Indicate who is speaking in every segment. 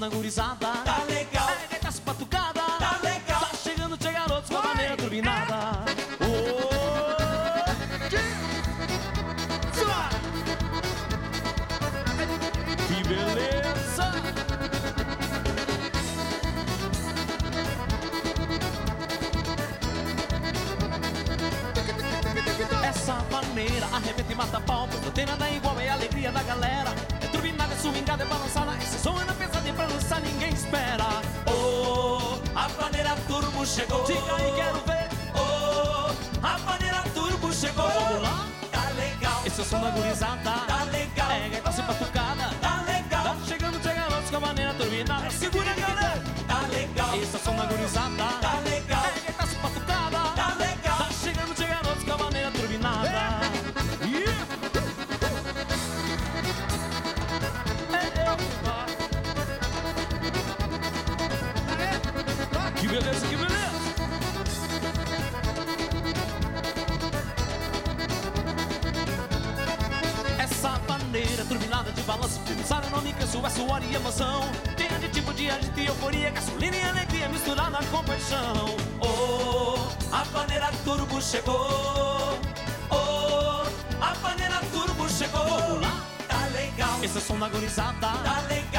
Speaker 1: da gurizada. É o som da gurizada.
Speaker 2: Tá legal,
Speaker 1: É gaita se batucada
Speaker 2: tá legal.
Speaker 1: Tá chegando, chega garotos com a maneira turbinada.
Speaker 3: Ih,
Speaker 1: Que beleza, que beleza! Essa maneira turbinada de balanço Sabe o nome que isso é suor e emoção Aditivo de euforia Gasolina e alegria misturada com paixão
Speaker 2: Oh, a maneira turbo chegou. Oh, a maneira turbo chegou. Tá legal,
Speaker 1: Esse é som da gurizada
Speaker 2: tá legal,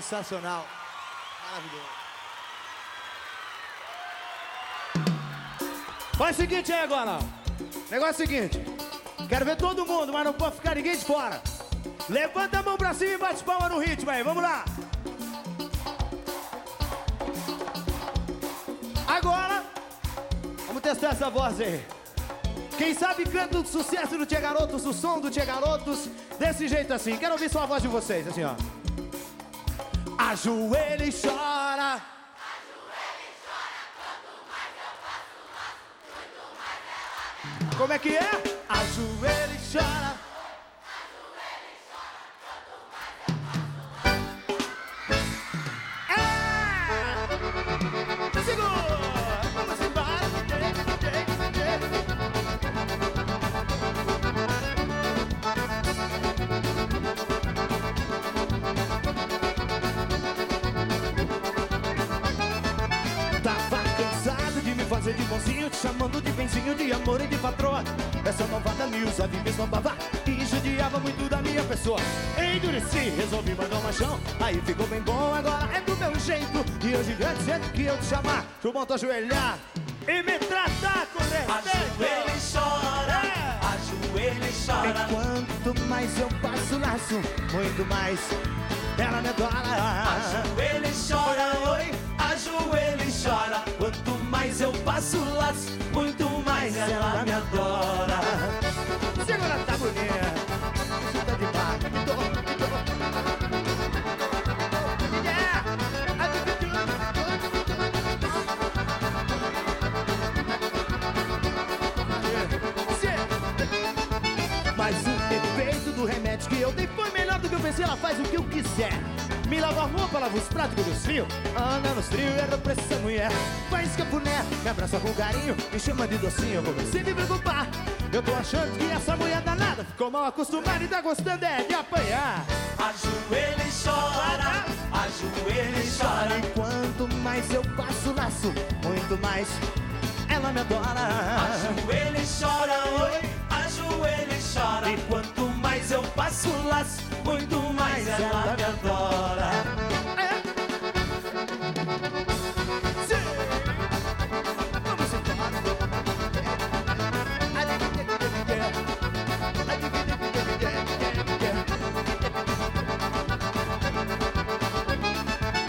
Speaker 3: Sensacional. Maravilhoso. Faz o seguinte aí agora. Negócio é o seguinte. Quero ver todo mundo, mas não pode ficar ninguém de fora. Levanta a mão pra cima e bate palma no ritmo aí. Vamos lá. Agora, vamos testar essa voz aí. Quem sabe canta o sucesso do Tia Garotos, o som do Tia Garotos, desse jeito assim. Quero ouvir só a voz de vocês, assim, ó. Ajoelha e chora. Como é que é? Ajoelha e chora. Monta ajoelhar e me tratar com respeito
Speaker 2: Ajoelha e chora,
Speaker 3: É.
Speaker 2: ajoelha e chora.
Speaker 3: E quanto mais eu passo o laço Muito mais ela me adora quiser. Me lava a roupa, lava os pratos com os fios. Anda nos trios, erra pra essa mulher. Faz cafuné, me abraça com carinho Me chama de docinho, eu comecei a me preocupar Eu tô achando que essa mulher danada Ficou mal acostumada e tá gostando é de apanhar.
Speaker 2: Ajoelha e chora, ajoelha e chora.
Speaker 3: E quanto mais eu passo laço Muito mais ela me adora.
Speaker 2: Ajoelha e chora, oi, ajoelha e chora. E quanto mais eu passo laço, muito mais ela me adora.
Speaker 3: É.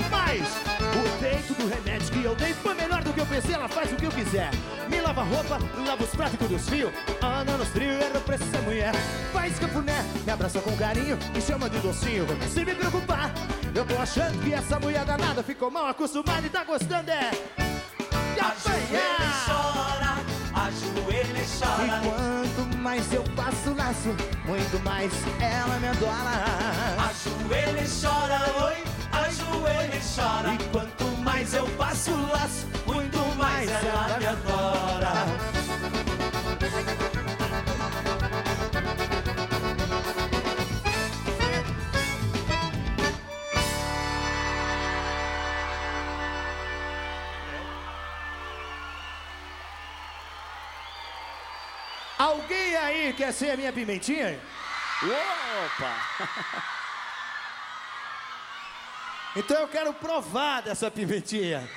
Speaker 3: Mas o efeito do remédio que eu dei foi melhor do que eu pensei. Ela faz o que eu quiser. Me lava a roupa, lava os pratos com os fios. Carinho. Me chama de docinho, comecei a me preocupar. Eu tô achando que essa mulher danada ficou mal acostumada e tá gostando é. De
Speaker 2: Ajoelha e
Speaker 3: apanhar.
Speaker 2: chora, ajoelha e
Speaker 3: E
Speaker 2: chora.
Speaker 3: quanto mais eu passo laço, muito mais ela me adora.
Speaker 2: Ajoelha e chora, oi, ajoelha e chora. E
Speaker 3: Quer ser a minha pimentinha?
Speaker 1: Opa!
Speaker 3: Então eu quero provar dessa pimentinha.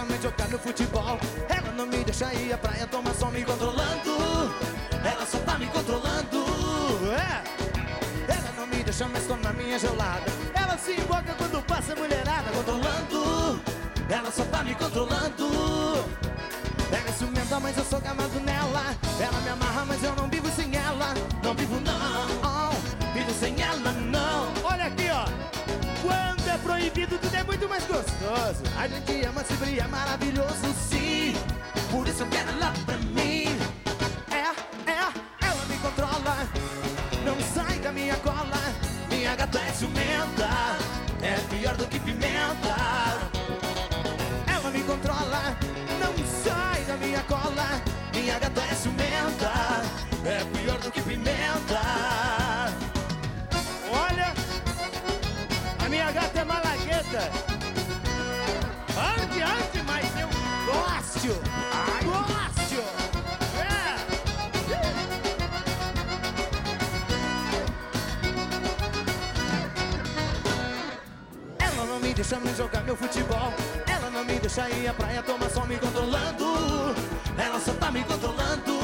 Speaker 3: Nem jogar no futebol. Ela não me deixa ir à praia tomar sol me controlando. Ela só tá me controlando. É. Ela não me deixa mais tomar minha gelada. Ela se emboca quando passa mulherada controlando. Ela só tá me controlando. Ela é ciumenta, mas eu sou gamado nela. Gostoso. A gente ama, sempre é maravilhoso, deixa ir praia tomar sol me controlando. Ela só tá me controlando.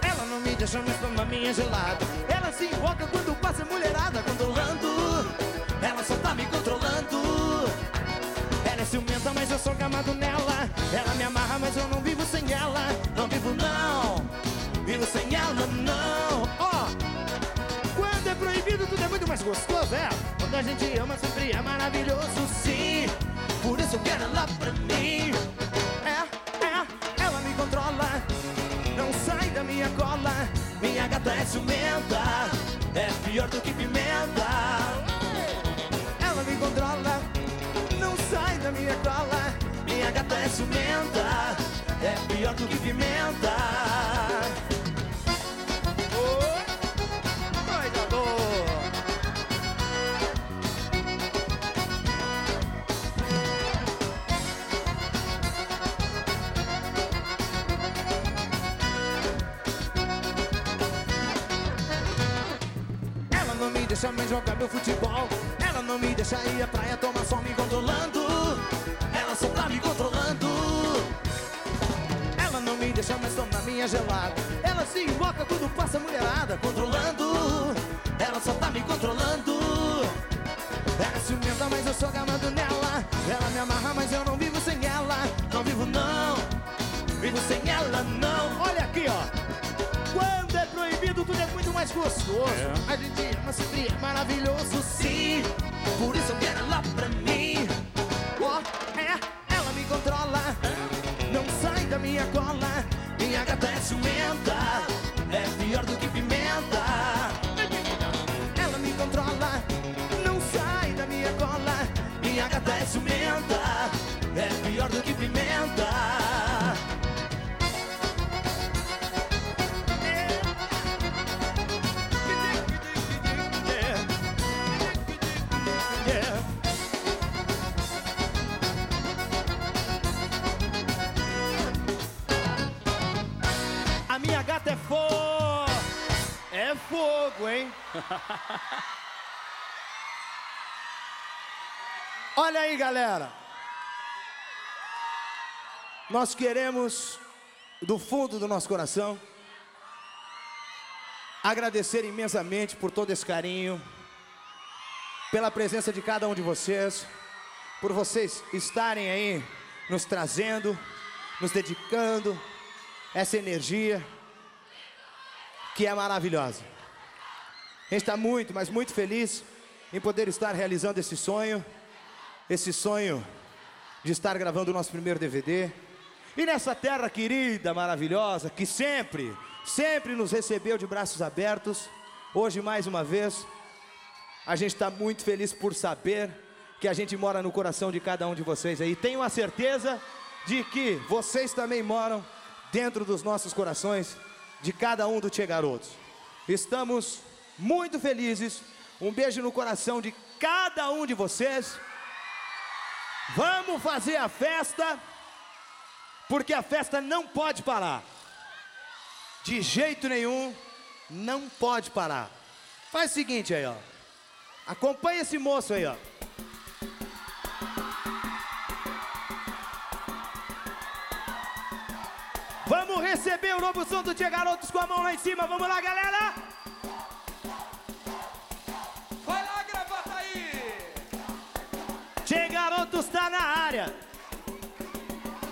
Speaker 3: Ela não me deixa mais tomar minha gelada. Ela se invoca quando passa mulherada controlando. Ela só tá me controlando. Ela é ciumenta, mas eu sou gamado nela. Ela me amarra, mas eu não vivo sem ela. Não vivo não, vivo sem ela não. Ó. Quando é proibido, tudo é muito mais gostoso, é. Quando a gente ama, sempre é maravilhoso, sim. Isso quero ela pra mim. É, é, ela me controla. Não sai da minha cola. Minha gata é ciumenta. É pior do que deixa mais jogar meu futebol. Ela não me deixa ir à praia tomar sol me controlando. Ela só tá me controlando. Ela não me deixa mais tomar minha gelada. Ela se invoca quando passa mulherada Controlando. Ela só tá me controlando. Ela é ciumenta, mas eu sou gamado nela. Ela me amarra, mas eu não vivo sem ela. Não vivo não. Vivo sem ela não proibido, tudo é muito mais gostoso. A gente ama sempre é maravilhoso, sim. Por isso eu quero ela pra mim. Ó, é, ela me controla. Não sai da minha cola. Minha gata é ciumenta. Hein? Olha aí, galera. Nós queremos, do fundo do nosso coração, agradecer imensamente por todo esse carinho, pela presença de cada um de vocês, por vocês estarem aí nos trazendo, nos dedicando essa energia que é maravilhosa. A gente está muito, mas muito feliz em poder estar realizando esse sonho, esse sonho de estar gravando o nosso primeiro DVD. E nessa terra querida, maravilhosa, que sempre, sempre nos recebeu de braços abertos, hoje mais uma vez, a gente está muito feliz por saber que a gente mora no coração de cada um de vocês aí. Tenho a certeza de que vocês também moram dentro dos nossos corações, de cada um dos Tchê Garotos. Estamos muito felizes. Um beijo no coração de cada um de vocês. Vamos fazer a festa, porque a festa não pode parar. De jeito nenhum, não pode parar. Faz o seguinte aí, ó. Acompanha esse moço aí, ó. Vamos receber o novo som do Tia Garotos com a mão lá em cima. Vamos lá, galera! Garotos tá na área.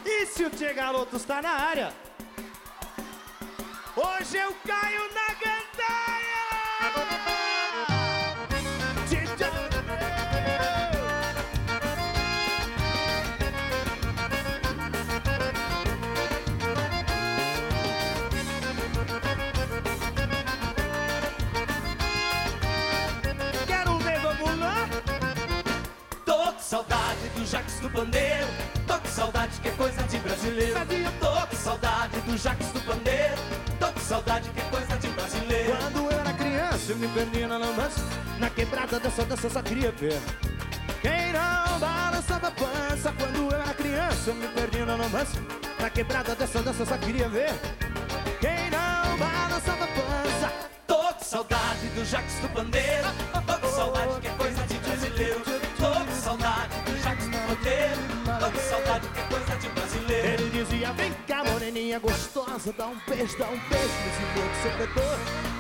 Speaker 3: E se o Tia Garotos tá na área? Hoje eu caio na gandaia! Me perdi na lambança Na quebrada dessa dança, só queria ver Quem não balançava pança Quando eu era criança, me perdi na lambança Na quebrada dessa dança, só queria ver Quem não balançava pança
Speaker 2: Tô com saudade do Jax do Pandeiro. Saudade que é coisa de brasileiro.
Speaker 3: Ele dizia, vem cá moreninha gostosa Dá um beijo, dá um beijo nesse louco sofredor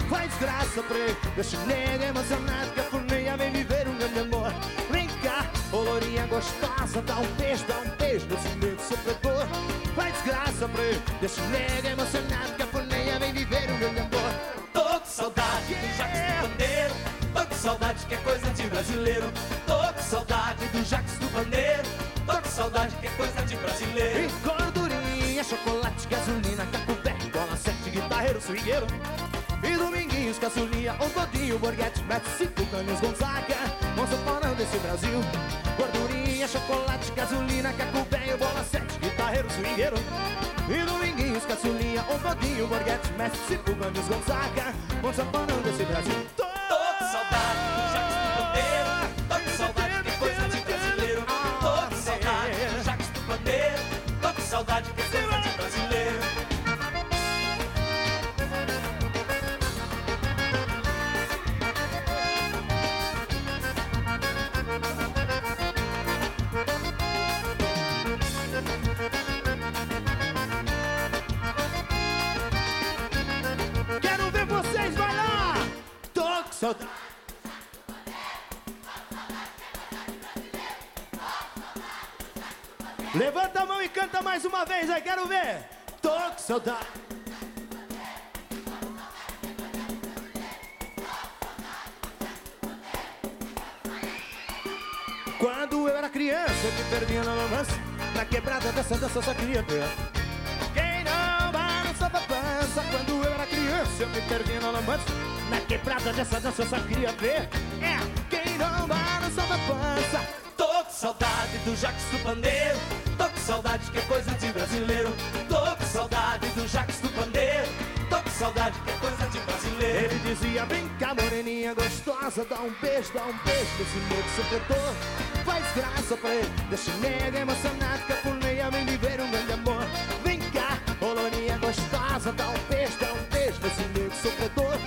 Speaker 3: Faz graça pra ele Deixa o nego emocionado que a forneia vem viver um grande amor Vem cá, ô lourinha gostosa Dá um beijo, dá um beijo nesse nego sofredor Faz graça pra ele Deixa o nego emocionado que a forneia vem viver um grande amor
Speaker 2: Tô com saudade do Jax do Pandeiro. Tô com saudade que é coisa de brasileiro.
Speaker 3: Chocolate, gasolina, caco bola sete, guitarreiro, swingueiro. E dominguinhos, caçulinha, um todinho, borguete, mete cinco caminhos, Gonzaga. Vão separando desse Brasil. Gordurinha, chocolate, gasolina, velho, bola sete, guitarreiro, swingueiro. E dominguinhos, caçulinha, ombadinho, borguete, mestre, cipu, Bandes, Gonzaga. Vão champanão desse Brasil.
Speaker 2: Saudade.
Speaker 3: Quando eu era criança, eu me perdia na lambança Na quebrada dessa dança só queria ver Quem não balançava pança Quando eu era criança, eu me perdia na lambança Na quebrada dessa dança só queria ver É, quem não balançava pança
Speaker 2: Tô com saudade do Jacques do Pandeiro. Tô com saudade que é coisa
Speaker 3: dizia, vem cá moreninha gostosa Dá um beijo, dá um beijo nesse nego sofredor Faz graça pra ele, deixa o nego emocionado Que a fuleia vem viver um grande amor Vem cá, ô lourinha gostosa Dá um beijo, dá um beijo nesse nego sofredor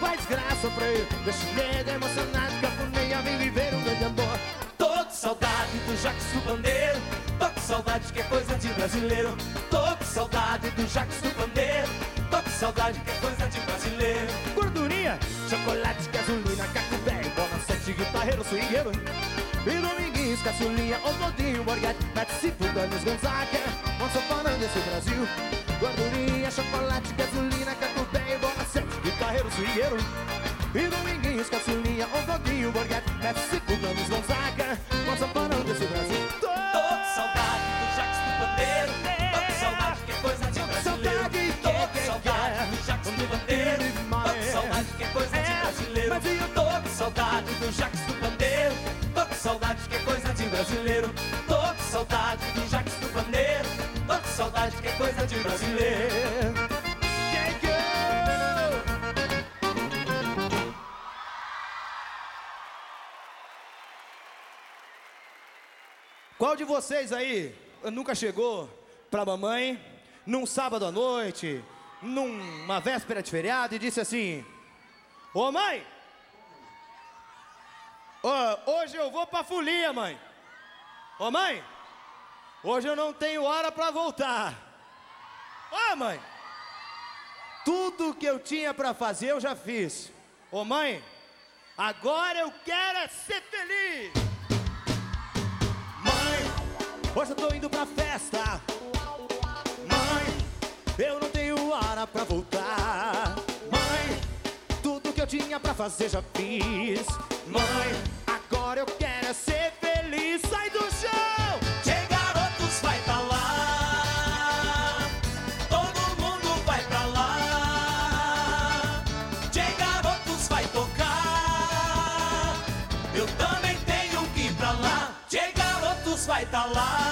Speaker 3: Faz graça pra ele, deixa o nego emocionado Que a fuleia vem viver um grande amor
Speaker 2: Tô com saudade do Jacques do Pandeiro. Tô com saudade que é coisa de brasileiro. Tô com saudade do Jacques do Pandeiro. Tô com saudade que é coisa de brasileiro.
Speaker 3: Gordurinha, chocolate, gasolina, caco velho, bola sete, guitarreiro, swingueiro. E dominguinhos, caçulinha, ombodinho, borgate, mete cipu, Danis Gonzaga. Não sou falando desse Brasil. Gordurinha, chocolate, gasolina, caco velho, bola sete, guitarreiro, swingueiro. E dominguinhos, caçulinha, ombodinho, borgate, mete cipu, Danis Gonzaga. Não sou falando desse Brasil.
Speaker 2: Tô com saudade do Jacques do Pandeiro.
Speaker 3: Mas eu
Speaker 2: Tô com saudade do Jacques do Pandeiro. Tô com saudade que é coisa de brasileiro. Tô com saudade do Jacques do Pandeiro. Tô com saudade que é coisa de brasileiro.
Speaker 3: Girl. Qual de vocês aí nunca chegou pra mamãe num sábado à noite, numa véspera de feriado e disse assim: Ô mãe, ô, hoje eu vou pra folia, mãe. Ô mãe, hoje eu não tenho hora pra voltar. Ô mãe, tudo que eu tinha pra fazer eu já fiz. Ô mãe, agora eu quero é ser feliz. Mãe, hoje eu tô indo pra festa. Mãe, eu não tenho hora pra voltar. Tinha pra fazer já fiz. Mãe, agora eu quero é ser feliz. Sai do chão!
Speaker 2: Tchê, garotos, vai pra lá. Todo mundo vai pra lá. Tchê, garotos, vai tocar. Eu também tenho que ir pra lá. Tchê, garotos, vai tá lá.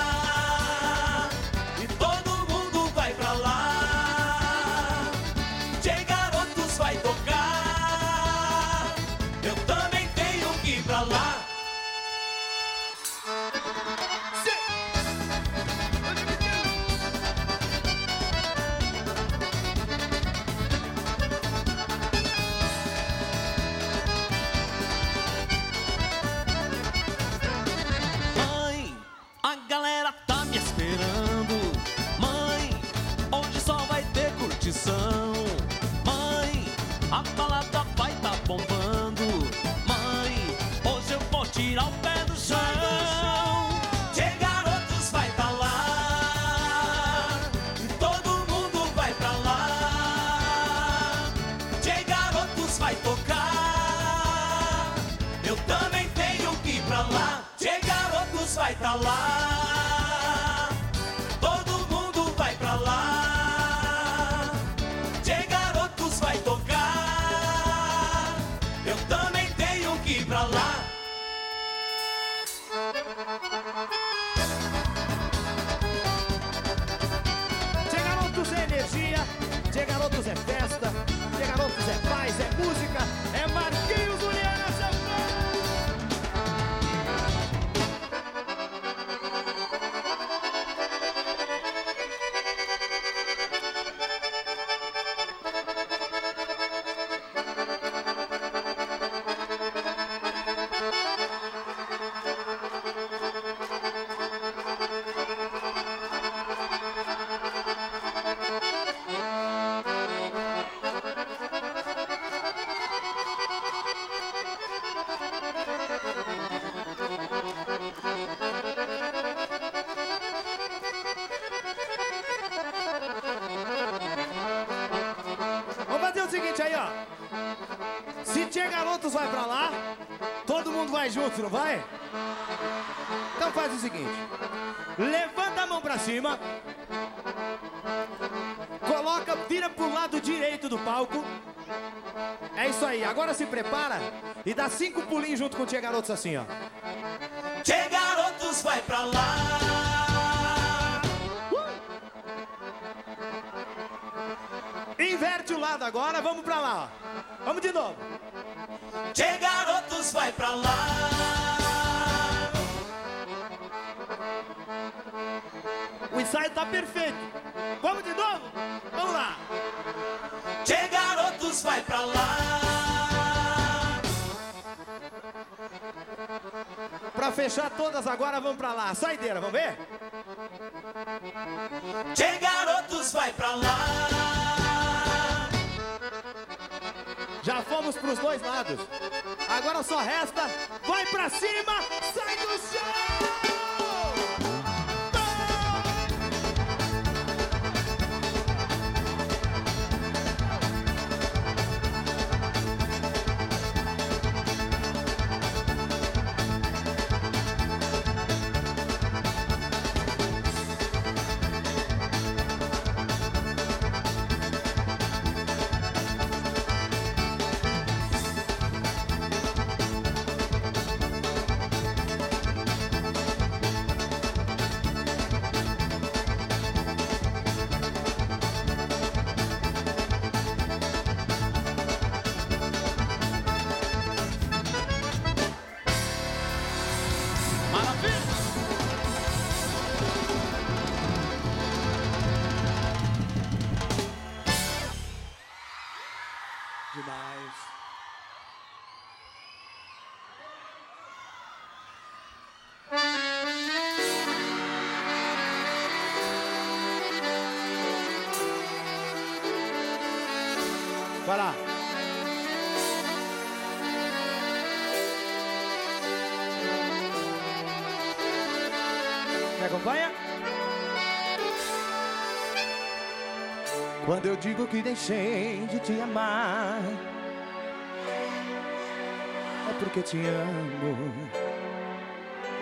Speaker 2: Garotos
Speaker 3: é festa, Tchê Garotos é paz, é música, é Marquinhos não vai? Então faz o seguinte. Levanta a mão pra cima. Coloca, vira pro lado direito do palco. É isso aí. Agora se prepara e dá cinco pulinhos junto com o Tia Garotos assim, ó.
Speaker 2: Tchê garotos vai pra lá.
Speaker 3: Inverte o lado agora, vamos pra lá, ó. Vamos de novo.
Speaker 2: Tchê garotos vai pra lá.
Speaker 3: Tá perfeito. Vamos de novo? Vamos lá.
Speaker 2: Tchê garotos vai pra lá.
Speaker 3: Pra fechar todas agora, vamos pra lá. Saideira, vamos ver?
Speaker 2: Tchê garotos vai pra lá.
Speaker 3: Já fomos pros dois lados. Agora só resta. Vai pra cima, sai do chão! Quando eu digo que deixei de te amar, é porque te amo.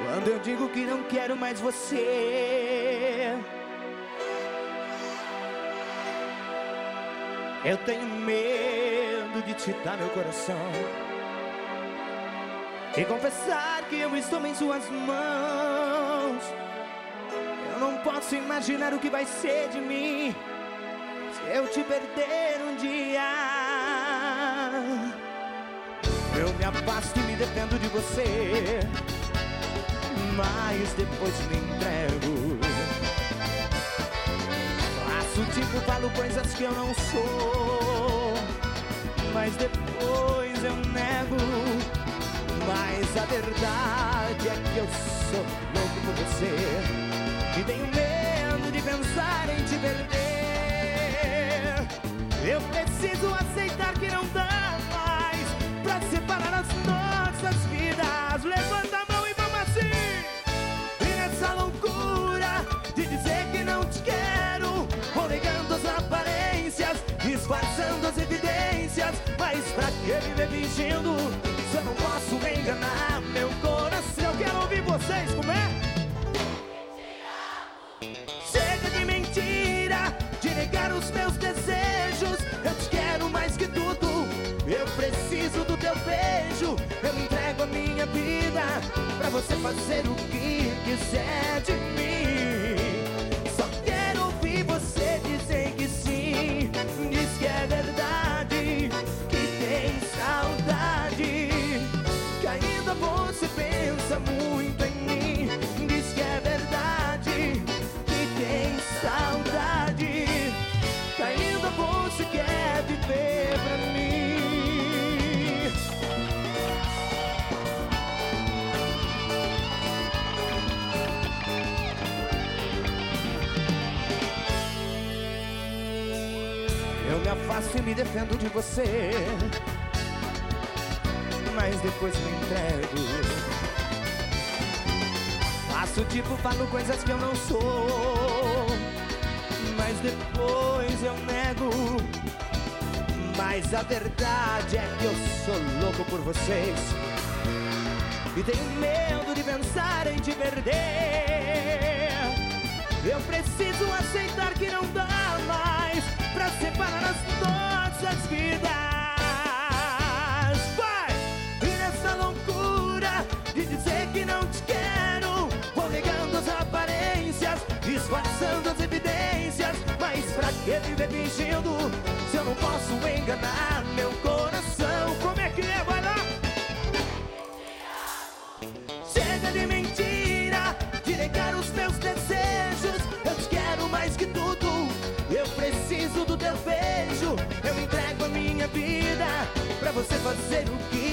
Speaker 3: Quando eu digo que não quero mais você, eu tenho medo de te dar meu coração e confessar que eu estou em suas mãos. Eu não posso imaginar o que vai ser de mim eu te perder um dia. Eu me afasto e me defendo de você, mas depois me entrego. Faço tipo, falo coisas que eu não sou, mas depois eu nego. Mas a verdade é que eu sou louco por você e tenho medo de pensar em te perder. Eu preciso aceitar que não dá mais pra separar as nossas vidas. Levanta a mão e vamos assim. E nessa loucura de dizer que não te quero, vou negando as aparências, disfarçando as evidências. Mas pra que viver fingindo se eu não posso me enganar meu coração? Eu quero ouvir vocês, como é? Você fazer o que quiser de mim. Afasto e me defendo de você. Mas depois me entrego. Faço tipo, falo coisas que eu não sou. Mas depois eu nego. Mas a verdade é que eu sou louco por vocês. E tenho medo de pensar em te perder. Eu preciso aceitar que não dá pra separar as nossas vidas. Vai! E nessa loucura de dizer que não te quero, vou negando as aparências, disfarçando as evidências. Mas pra que viver fingindo se eu não posso enganar meu coração? Como é que é? Vai lá! Chega de mentira, de negar os meus desejos. Eu te quero mais que tudo. Preciso do teu beijo. Eu entrego a minha vida pra você fazer o que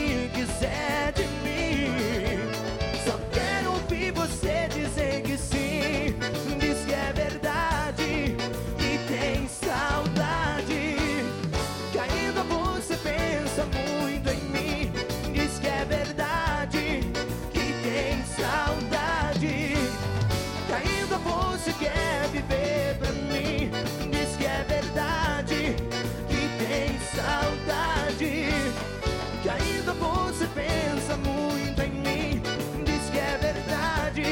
Speaker 3: você pensa muito em mim. Diz que é verdade,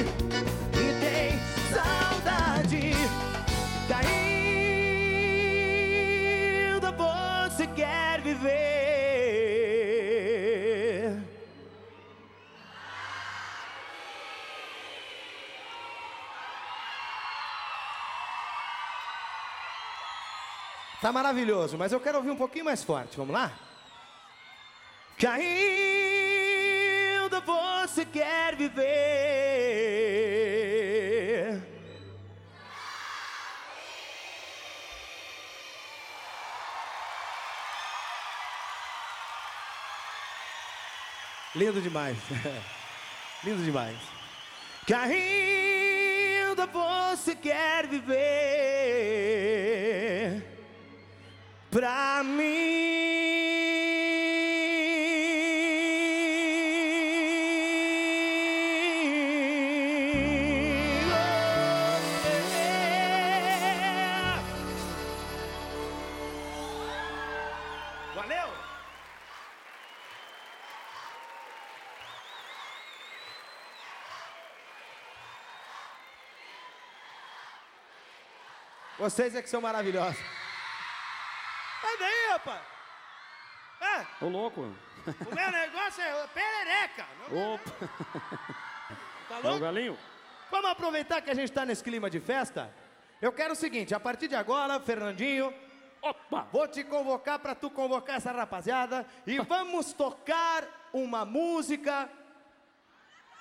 Speaker 3: que tem saudade. Que ainda você quer viver. Tá maravilhoso, mas eu quero ouvir um pouquinho mais forte. Vamos lá? Que ainda você quer viver. Lindo demais. Lindo demais. Que ainda você quer viver pra mim. Vocês é que são maravilhosos. Sai daí, rapaz! É,
Speaker 1: Ô, louco.
Speaker 3: o meu negócio é perereca. Não,
Speaker 1: Opa.
Speaker 3: tá
Speaker 1: É o
Speaker 3: louco?
Speaker 1: galinho?
Speaker 3: Vamos aproveitar que a gente tá nesse clima de festa? Eu quero o seguinte, a partir de agora, Fernandinho,
Speaker 1: Opa.
Speaker 3: vou te convocar pra tu convocar essa rapaziada e vamos tocar uma música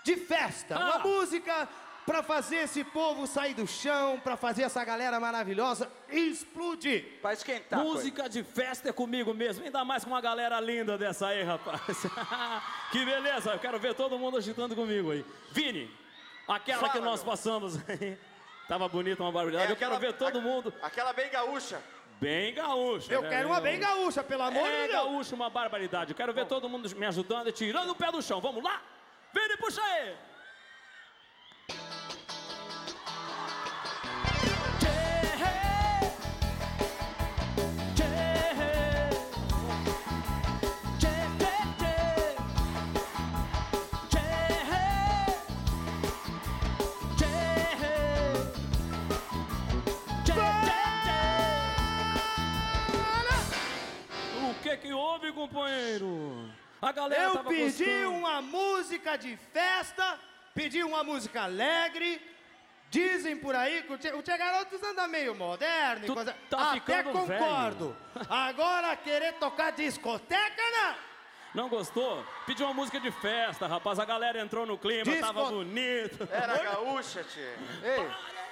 Speaker 3: de festa. Uma
Speaker 1: Ah.
Speaker 3: música pra fazer esse povo sair do chão, pra fazer essa galera maravilhosa explodir.
Speaker 4: Pra esquentar.
Speaker 1: Música de festa é comigo mesmo, ainda mais com uma galera linda dessa aí, rapaz. que beleza, eu quero ver todo mundo agitando comigo aí. Vini, aquela
Speaker 4: Fala,
Speaker 1: que nós
Speaker 4: meu.
Speaker 1: passamos aí, tava bonita, uma barbaridade.
Speaker 4: É
Speaker 1: eu quero ver todo
Speaker 4: a-
Speaker 1: mundo
Speaker 4: Aquela bem gaúcha.
Speaker 1: bem gaúcho.
Speaker 3: Eu
Speaker 1: né?
Speaker 3: quero uma bem gaúcha, pelo amor
Speaker 1: É
Speaker 3: de Deus.
Speaker 1: gaúcho, uma barbaridade. Eu quero ver todo mundo me ajudando e tirando o pé do chão. Vamos lá? Vini, puxa aí. Companheiro? A galera
Speaker 3: Eu
Speaker 1: tava
Speaker 3: pedi
Speaker 1: gostando.
Speaker 3: uma música de festa, pedi uma música alegre. Dizem por aí que o Tchê, o Tchê Garotos anda meio moderno e
Speaker 1: Tu
Speaker 3: coisa.
Speaker 1: tá
Speaker 3: Até concordo. Agora querer tocar discoteca, não.
Speaker 1: Não gostou? Pediu uma música de festa, rapaz. A galera entrou no clima,
Speaker 3: Disco-
Speaker 1: tava bonito.
Speaker 4: Era gaúcha, tio.
Speaker 5: Ei,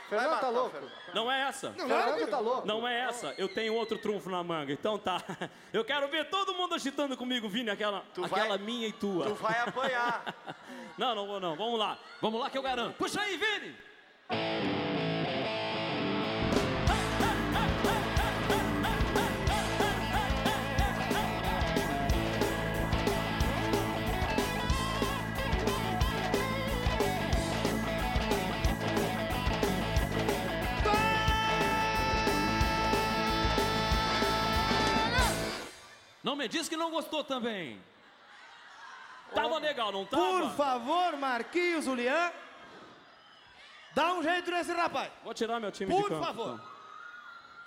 Speaker 5: Fernando tá louco.
Speaker 1: Não é essa.
Speaker 5: Fernando tá louco.
Speaker 1: Não é essa. Eu tenho outro trunfo na manga. Então tá. Eu quero ver todo mundo agitando comigo, Vini, aquela,
Speaker 4: Tu
Speaker 1: aquela
Speaker 4: vai-
Speaker 1: minha e tua.
Speaker 4: Tu vai apanhar.
Speaker 1: Não, não vou não. Vamos lá. Vamos lá que eu garanto. Puxa aí, Vini. Não me diz que não gostou também. Tava legal, não tava?
Speaker 3: Por favor, Marquinhos, Julian. Dá um jeito nesse rapaz.
Speaker 1: Vou tirar meu time de
Speaker 3: Por
Speaker 1: campo.
Speaker 3: favor.
Speaker 1: então.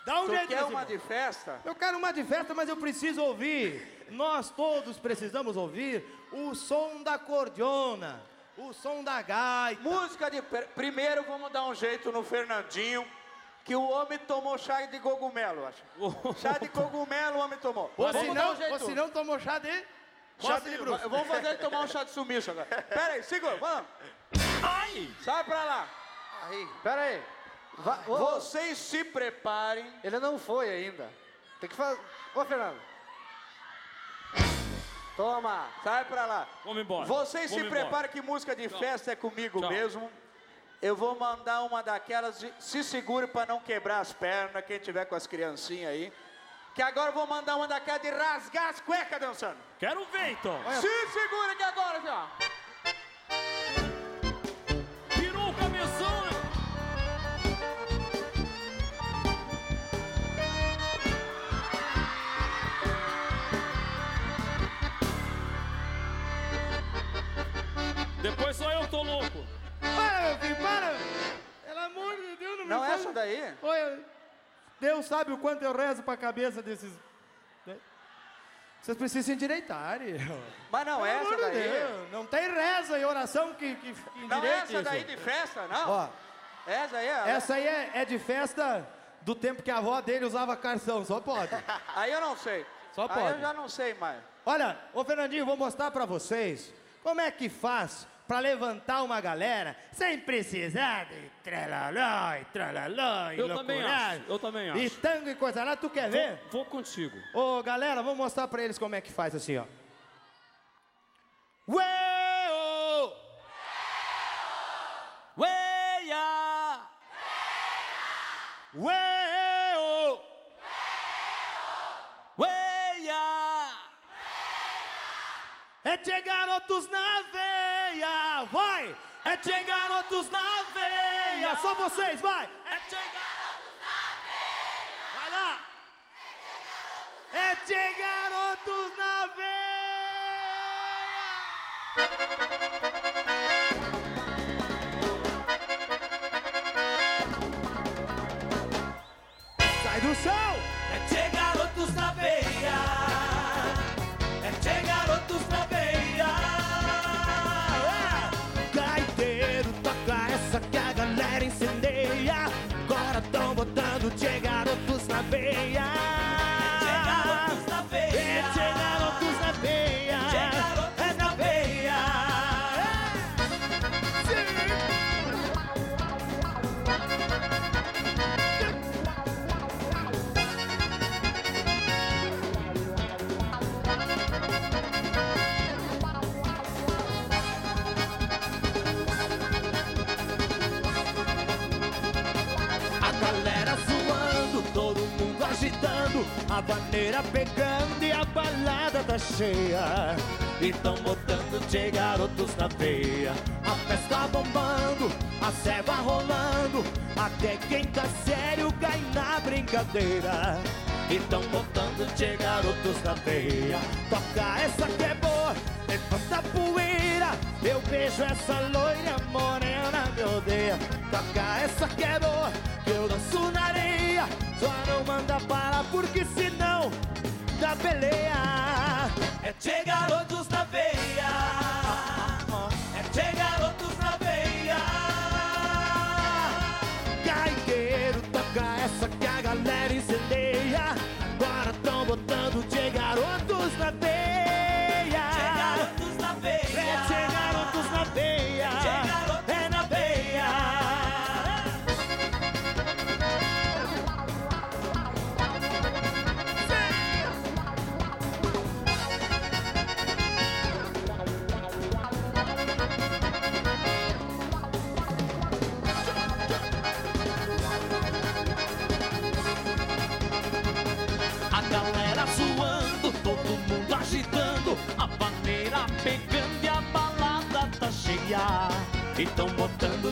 Speaker 3: Dá um
Speaker 4: Tu
Speaker 3: jeito
Speaker 4: quer
Speaker 3: nesse
Speaker 4: uma
Speaker 3: rapaz.
Speaker 4: de festa?
Speaker 3: Eu quero uma de festa, mas eu preciso ouvir. Nós todos precisamos ouvir o som da cordiona, o som da gaita.
Speaker 4: Música de. Primeiro vamos dar um jeito no Fernandinho, que o homem tomou chá de cogumelo, acho. Chá de cogumelo o homem tomou.
Speaker 3: Ou se
Speaker 4: dar
Speaker 3: não,
Speaker 4: um
Speaker 3: ou se não tomou chá de...
Speaker 4: Chá
Speaker 3: Bosta de bruxo.
Speaker 4: Vamos fazer ele tomar um chá de sumiço agora. Pera aí, segura, vamos.
Speaker 1: Ai!
Speaker 4: Sai pra lá.
Speaker 5: Pera aí. Va- ô,
Speaker 4: Vocês se preparem.
Speaker 5: Ele não foi ainda. Tem que fazer. Ô, Fernando. Toma.
Speaker 4: Sai pra lá.
Speaker 1: Vamos embora.
Speaker 4: Vocês se
Speaker 1: Vamos embora.
Speaker 4: preparem que música de festa é comigo
Speaker 1: Tchau.
Speaker 4: mesmo. Eu vou mandar uma daquelas. de- Se segure pra não quebrar as pernas, quem tiver com as criancinhas aí. Que agora eu vou mandar uma daquela de rasgar as cuecas dançando.
Speaker 1: Quero ver, então.
Speaker 4: Se segura aqui agora, já.
Speaker 1: Virou o cabeção. Depois só eu tô louco.
Speaker 3: Meu filho, para! Pelo amor de Deus, não me
Speaker 4: Não é essa daí?
Speaker 3: Olha, Deus sabe o quanto eu rezo pra cabeça desses... né? Vocês precisam se endireitar.
Speaker 4: Mas não é
Speaker 3: Pelo
Speaker 4: essa daí.
Speaker 3: Deus, Não tem reza e oração que, que, que
Speaker 4: Não é essa daí
Speaker 3: isso.
Speaker 4: de festa, não?
Speaker 3: Ó,
Speaker 4: Essa aí é.
Speaker 3: essa aí é, é de festa do tempo que a avó dele usava carção, só pode.
Speaker 4: Aí eu não sei.
Speaker 3: Só
Speaker 4: Aí
Speaker 3: pode.
Speaker 4: eu já não sei mais.
Speaker 3: Olha, ô Fernandinho, vou mostrar pra vocês como é que faz pra levantar uma galera sem precisar de tralaló e tralaló e
Speaker 1: Eu também acho, eu também
Speaker 3: E
Speaker 1: acho.
Speaker 3: tango e coisa lá, tu quer ver?
Speaker 1: Vou contigo.
Speaker 3: Ô, galera, vamos mostrar pra eles como é que faz assim, ó. Ué,
Speaker 1: Weia!
Speaker 3: ué,
Speaker 1: Weia!
Speaker 3: É tchê garotos na veia, vai! É tchê garotos na veia, só vocês, vai! É tchê garotos na veia! Vai lá! É tchê garotos na veia! Sai do chão!
Speaker 2: É tchê garotos na veia. Garotos
Speaker 3: agitando, a bandeira pegando e a balada tá cheia. E tão botando de garotos na veia, a festa bombando, a ceva rolando, até quem tá sério cai na brincadeira. E tão botando de garotos na veia, toca essa que é boa, levanta a poeira, eu beijo essa loira morena, me odeia. Toca essa que é boa, que eu danço na areia. Só não manda parar, porque senão da peleia.
Speaker 2: É de garotos na veia.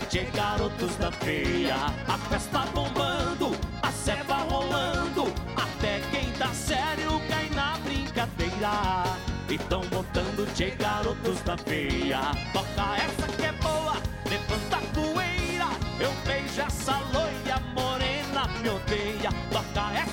Speaker 2: De garotos
Speaker 1: da feia. A festa bombando, a ceva rolando, até quem tá sério cai na brincadeira. E tão botando de garotos da feia. Toca essa que é boa, levanta a poeira. Eu beijo essa loira morena, me odeia. Toca essa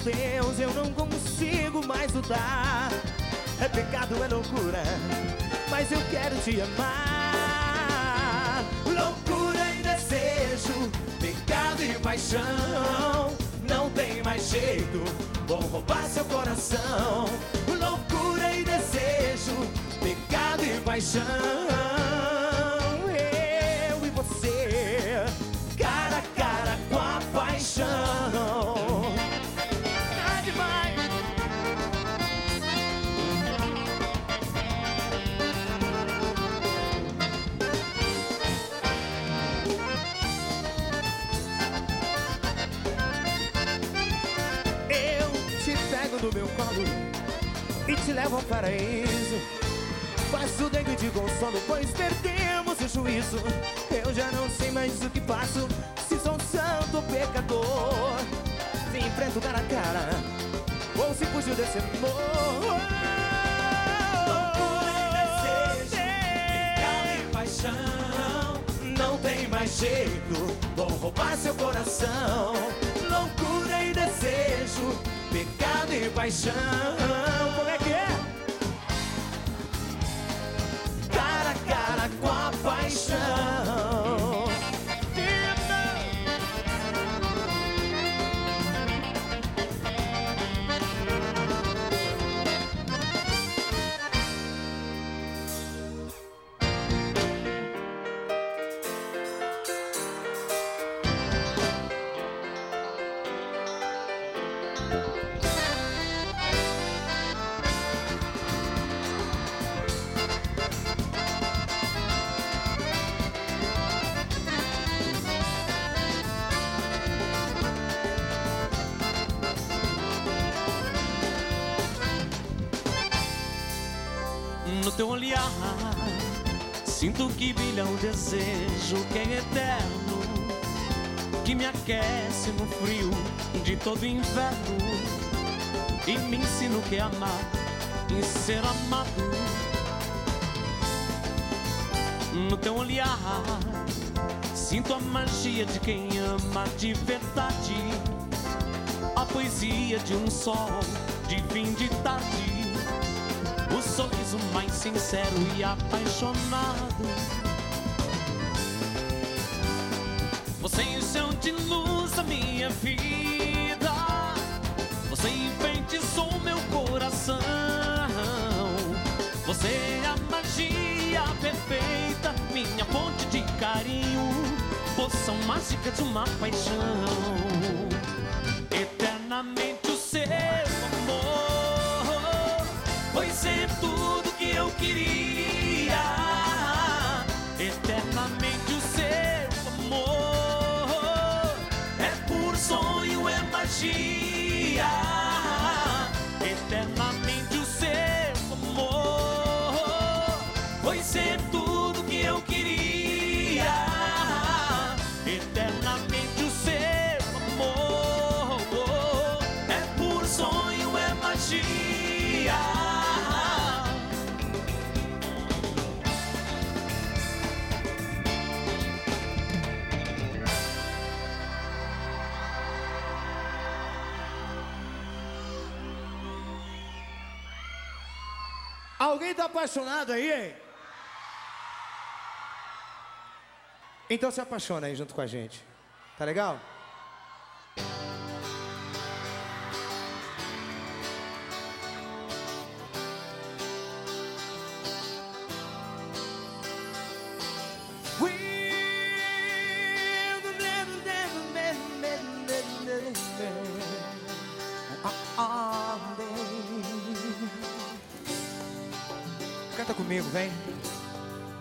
Speaker 3: teus, eu não consigo mais lutar. É pecado, é loucura, mas eu quero te amar. Loucura e desejo, pecado e paixão. Não tem mais jeito, vão roubar seu coração. Loucura e desejo, pecado e paixão. Pois perdemos o juízo. Eu já não sei mais o que faço, se sou um santo pecador. Se enfrento cara a cara, ou se fugiu desse amor.
Speaker 2: Loucura e desejo, pecado e paixão.
Speaker 3: Não tem mais jeito, vão roubar seu coração. Loucura e desejo, pecado e paixão.
Speaker 1: Olhar, sinto que brilha um desejo que é eterno, que me aquece no frio de todo inverno. E me ensina o que é amar e ser amado. No teu olhar, sinto a magia de quem ama de verdade, a poesia de um sol de fim de tarde mais sincero e apaixonado. Você encheu de luz a minha vida. Você enfeitiçou meu coração. Você é a magia perfeita, minha fonte de carinho, poção mágica de uma paixão. É
Speaker 3: apaixonado aí, hein? Então se apaixona aí junto com a gente. Tá legal?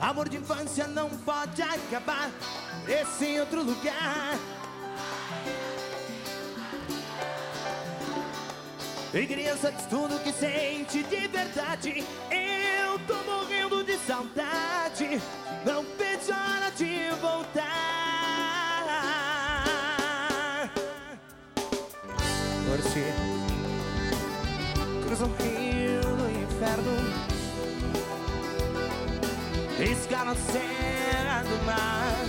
Speaker 3: Amor de infância não pode acabar esse em outro lugar. E criança diz tudo que sente de verdade. Escala a serra do mar.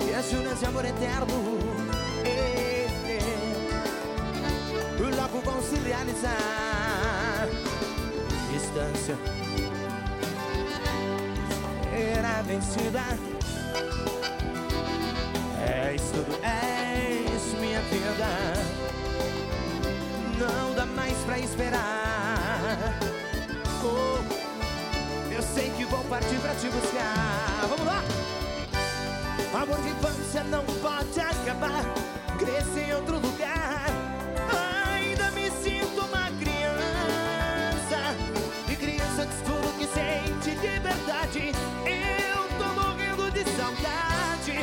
Speaker 3: E juras de amor eterno. Eh, eh, Logo vão se realizar Distância Será vencida És tudo, és minha vida Não dá mais pra esperar. Oh sei que vou partir pra te buscar. Vamos lá! Amor de infância não pode acabar. Crescer em outro lugar. Ainda me sinto uma criança. E criança tudo que sente de verdade. Eu tô morrendo de saudade.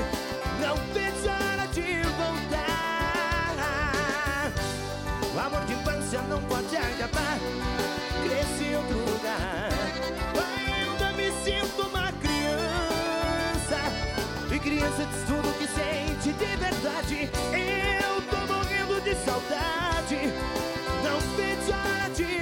Speaker 3: Não vejo hora de voltar. O amor de infância não pode acabar. Crescer em outro lugar. Sinto uma criança. E criança diz tudo que sente de verdade. Eu tô morrendo de saudade. Não vejo a hora de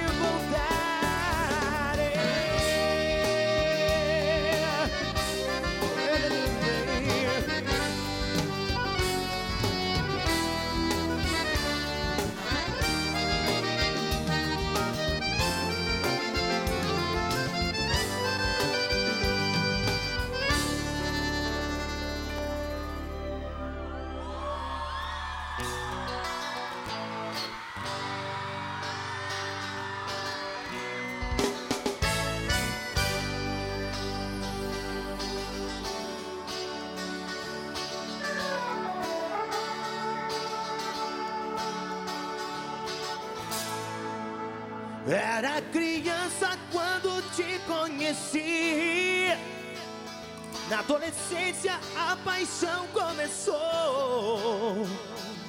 Speaker 3: Na adolescência a paixão começou.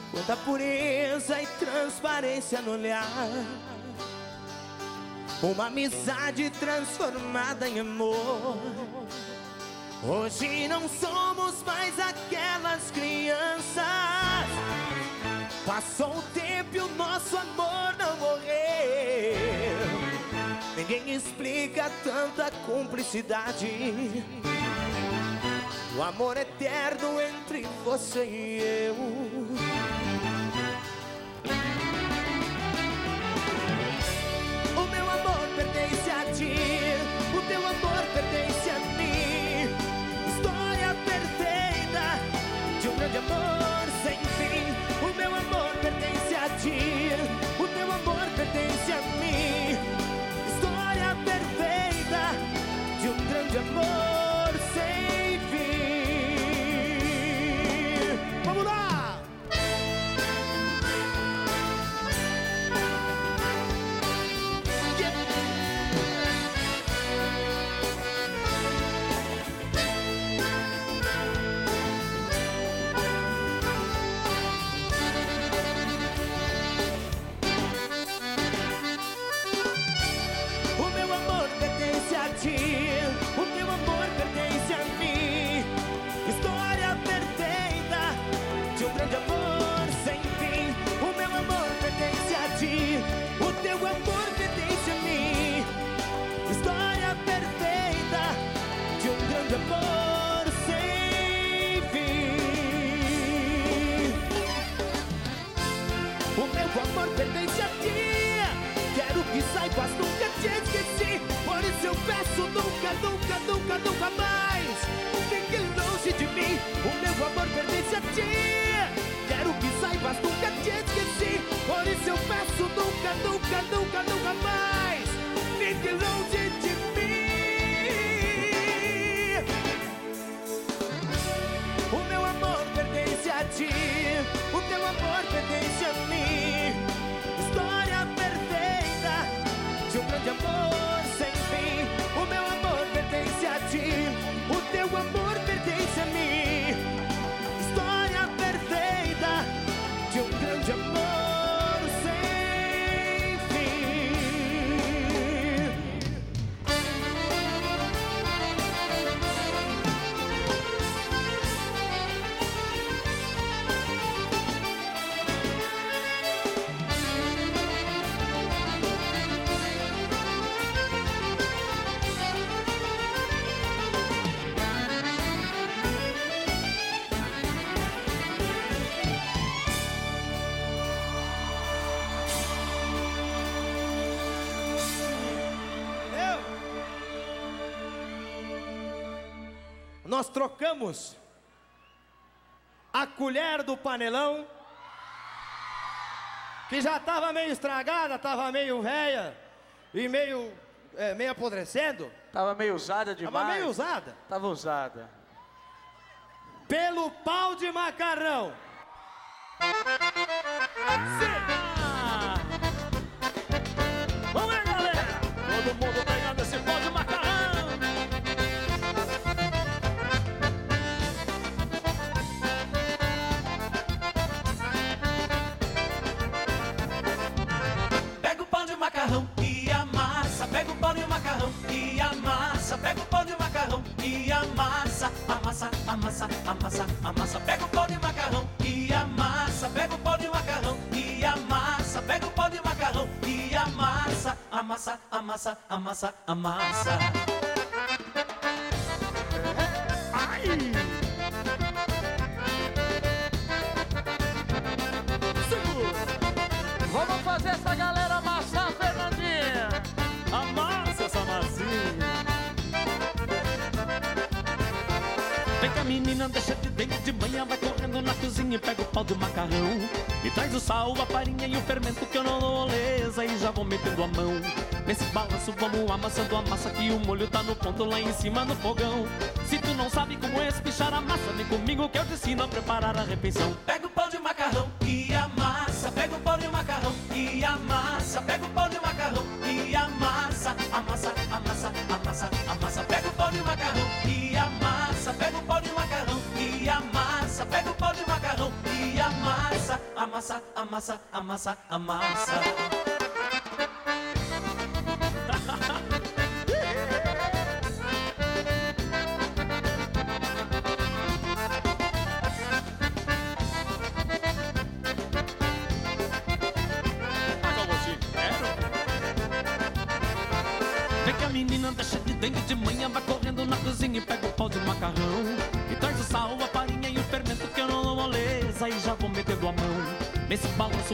Speaker 3: Quanta pureza e transparência no olhar. Uma amizade transformada em amor. Hoje não somos mais aquelas crianças. Passou o tempo e o nosso amor não morreu. Ninguém explica tanta cumplicidade. O amor eterno entre você e eu. Nós trocamos a colher do panelão, que já estava meio estragada, estava meio velha e meio, é, meio apodrecendo,
Speaker 4: Tava meio usada demais.
Speaker 3: estava meio usada,
Speaker 4: Tava usada.
Speaker 3: pelo pau de macarrão.
Speaker 1: Vamos
Speaker 2: amassa. Amassa, amassa, amassa, amassa.
Speaker 1: Na cozinha e pega o pau de macarrão. E traz o sal, a farinha e o fermento que eu não dou moleza e já vou metendo a mão. Nesse balanço vamos amassando a massa que o molho tá no ponto lá em cima no fogão. Se tu não sabe como espichar a massa, vem comigo que eu te ensino a preparar a refeição.
Speaker 2: Pega o pão de macarrão e amassa. Pega o pão de macarrão e amassa. Amassa, amassa, amassa,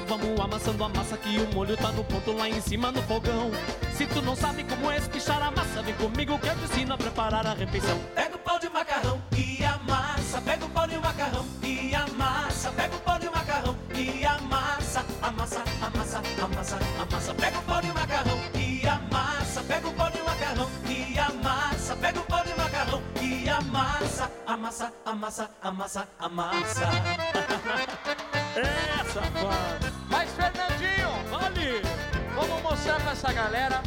Speaker 1: Vamos amassando a massa que o molho tá no ponto lá em cima no fogão. Se tu não sabe como é espichar a massa, vem comigo que eu te ensino a preparar a refeição.
Speaker 2: Pega o pau de macarrão e amassa. Pega o pau de macarrão e amassa. Pega o pau de macarrão e amassa. Amassa, amassa, amassa, amassa. Pega o pau de macarrão e amassa. Pega o pau de macarrão e amassa. Pega o pau de macarrão e amassa. Amassa, amassa, amassa, amassa.
Speaker 5: Mostrar pra essa galera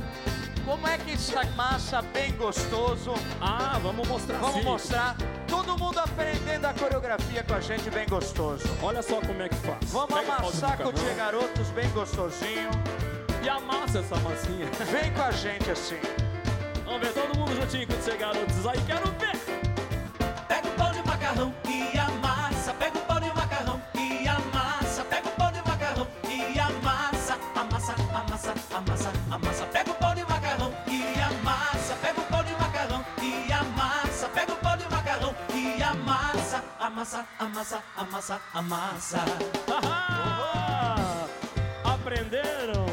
Speaker 5: como é que se amassa bem gostoso.
Speaker 1: Ah, vamos mostrar
Speaker 5: Vamos
Speaker 1: sim.
Speaker 5: mostrar. Todo mundo aprendendo a coreografia com a gente bem gostoso.
Speaker 1: Olha só como é que faz.
Speaker 5: Vamos
Speaker 1: Pega
Speaker 5: amassar com o
Speaker 1: macarrão
Speaker 5: Tia Garotos bem gostosinho.
Speaker 1: E amassa essa massinha.
Speaker 5: Vem com a gente assim.
Speaker 1: Vamos ver todo mundo juntinho com o garotos aí. Quero
Speaker 2: amassa,
Speaker 1: Aprenderam?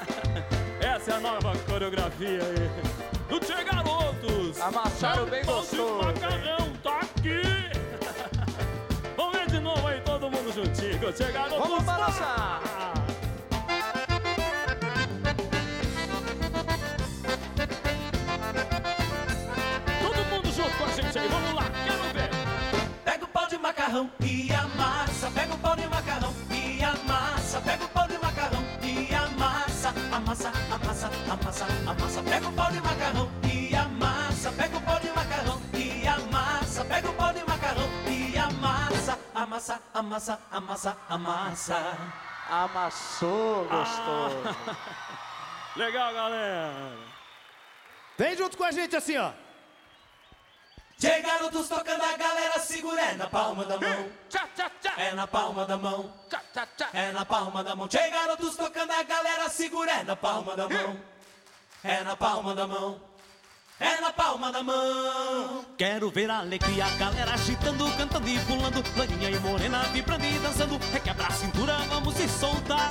Speaker 1: Essa é a nova coreografia aí. Do Tchê Garotos.
Speaker 5: Amassaram bem gostoso.
Speaker 1: macarrão, tá aqui. Vamos ver de novo aí, todo mundo juntinho. Tchê Garotos.
Speaker 5: Vamos balançar.
Speaker 2: Amassa, amassa, amassa.
Speaker 5: Amassou gostoso.
Speaker 1: Legal, galera.
Speaker 3: Vem junto com a gente assim, ó.
Speaker 2: Tchê garotos tocando a galera, segura é na palma da mão.
Speaker 5: Tchá, tchá, tchá.
Speaker 2: É na palma da mão.
Speaker 5: Tchá, tchá, tchá.
Speaker 2: É na palma da mão. Tchê garotos tocando a galera, segura é na palma da mão. É na palma da mão. É na palma da mão.
Speaker 1: Quero ver a alegria, a galera agitando, cantando e pulando, loirinha e morena vibrando e dançando. Requebra a cintura, vamos se soltar.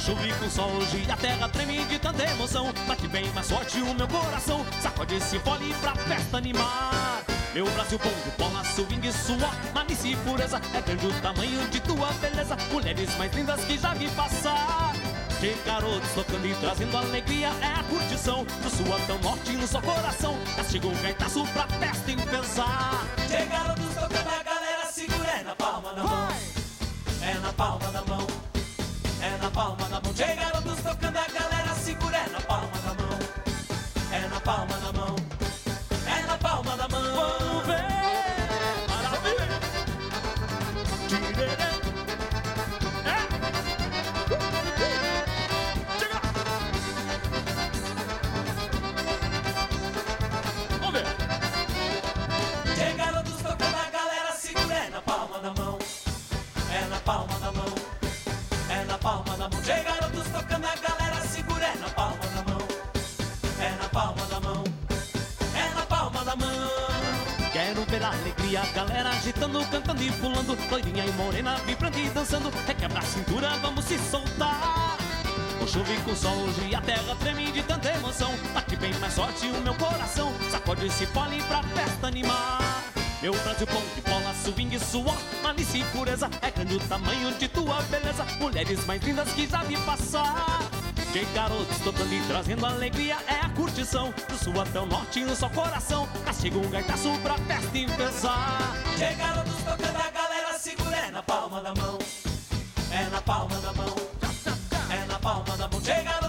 Speaker 1: Chove com sol hoje, a terra treme de tanta emoção. Bate bem mais forte o meu coração, sacode esse fole pra festa animar. Meu Brasil bom de bola, swing suor, malícia e pureza. É grande o tamanho de tua beleza, mulheres mais lindas que já vi passar. De garotos tocando e trazendo alegria é a curtição Do sul até o norte no seu coração Castiga um gaitaço pra festa empezar
Speaker 2: Tchê garotos tocando a galera, segura é na palma da mão. É na palma da mão. É na palma da mão. Garotos tocando a galera,
Speaker 1: ver
Speaker 2: a galera
Speaker 1: agitando, cantando e pulando. Loirinha e morena, vibrando e dançando. Requebra a cintura, vamos se soltar. Com chuva e com sol hoje a terra treme de tanta emoção. Bate bem mais forte o meu coração. Sacode esse fole pra festa animar. Meu Brasil pão de bola, swing e suor Malícia e pureza, é grande o tamanho de tua beleza. Mulheres mais lindas que já vi passar de garotos tocando e trazendo alegria é a curtição Do sul até o norte no seu coração Castiga um gaitaço pra festa empezar
Speaker 2: Tchê garotos tocando a galera, segura é na palma da mão. É na palma da mão. É na palma da mão. Garotos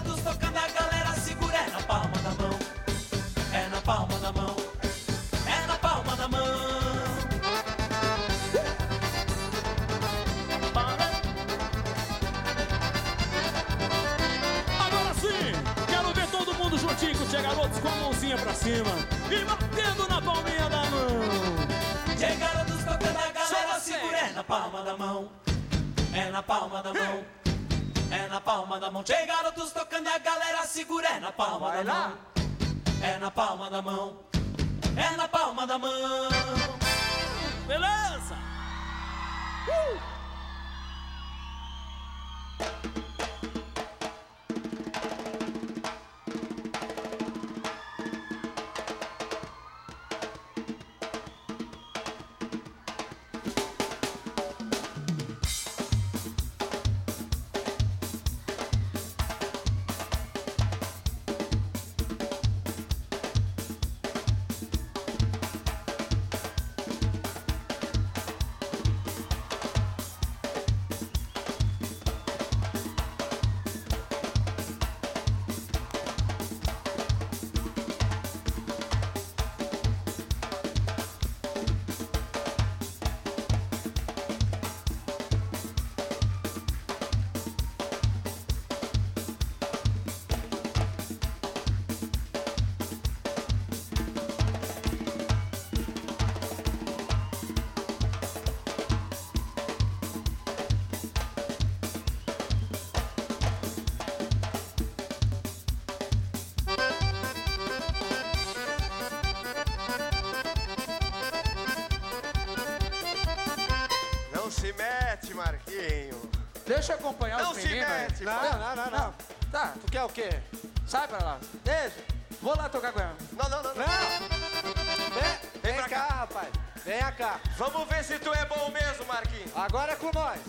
Speaker 1: mãozinha pra cima E batendo na palminha da mão
Speaker 2: Tchê garotos tocando a galera, segura é na palma da mão. É na palma da mão. É na palma da mão. Tchê garotos tocando a galera, segura é na
Speaker 1: palma
Speaker 5: Vai
Speaker 1: da
Speaker 5: lá.
Speaker 1: mão. É na palma da mão. É na palma da mão. Beleza?
Speaker 6: Não
Speaker 5: Deixa eu acompanhar
Speaker 6: Não
Speaker 5: os
Speaker 6: se
Speaker 5: meninos. aí.
Speaker 6: mete.
Speaker 3: Não, não, não, não.
Speaker 5: Tá,
Speaker 3: Tu quer o quê?
Speaker 5: sai pra lá. Deixa. Vou lá tocar com ela.
Speaker 6: Não, não, não. não.
Speaker 3: Não! Vem, vem
Speaker 6: pra
Speaker 3: cá, rapaz. Venha cá.
Speaker 6: Vamos ver se tu é bom mesmo, Marquinho.
Speaker 3: Agora é com nós.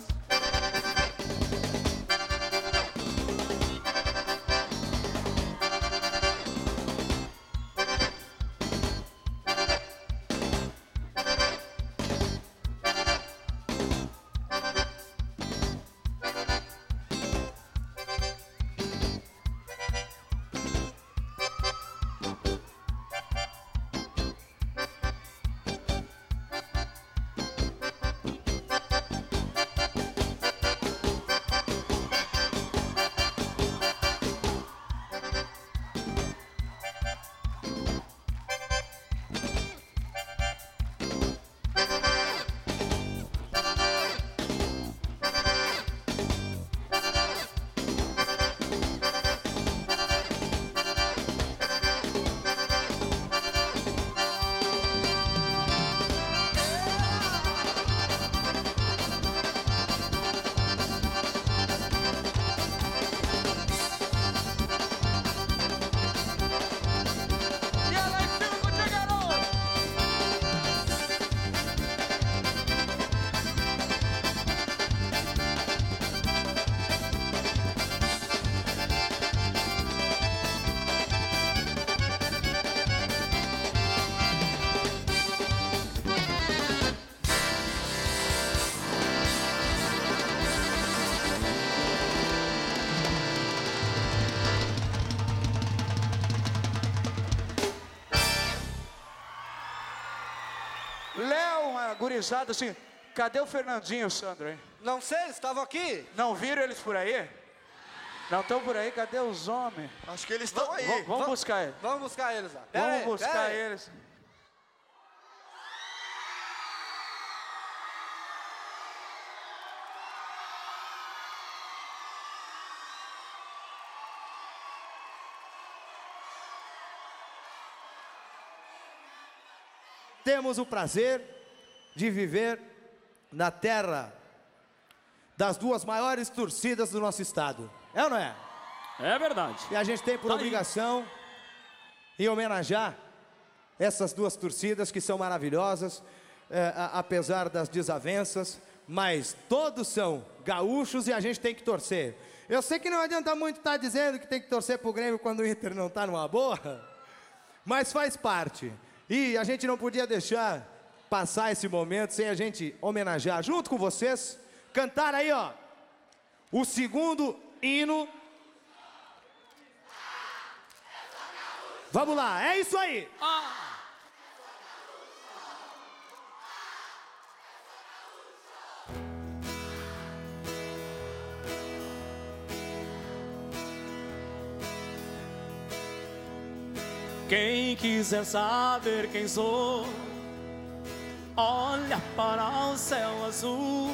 Speaker 4: Gurizada assim. Cadê o Fernandinho e o Sandro, hein?
Speaker 3: Não sei, eles estavam aqui.
Speaker 4: Não viram eles por aí? Não estão por aí? Cadê os homens?
Speaker 6: Acho que eles estão aí.
Speaker 4: Vamos
Speaker 3: va-
Speaker 4: buscar eles.
Speaker 3: Vamos buscar eles lá. Pera
Speaker 4: Vamos
Speaker 3: aí,
Speaker 4: buscar eles.
Speaker 3: Temos o prazer de viver na terra das duas maiores torcidas do nosso estado. É ou não é?
Speaker 1: É verdade.
Speaker 3: E a gente tem por
Speaker 1: Tá
Speaker 3: obrigação em homenagear essas duas torcidas que são maravilhosas, é, a- apesar das desavenças, mas todos são gaúchos e a gente tem que torcer. Eu sei que não adianta muito estar dizendo que tem que torcer pro Grêmio quando o Inter não está numa boa, mas faz parte. E a gente não podia deixar passar esse momento sem a gente homenagear junto com vocês, cantar aí, ó, o segundo hino. Vamos lá, é isso aí.
Speaker 1: Quem quiser saber quem sou, olha para o céu azul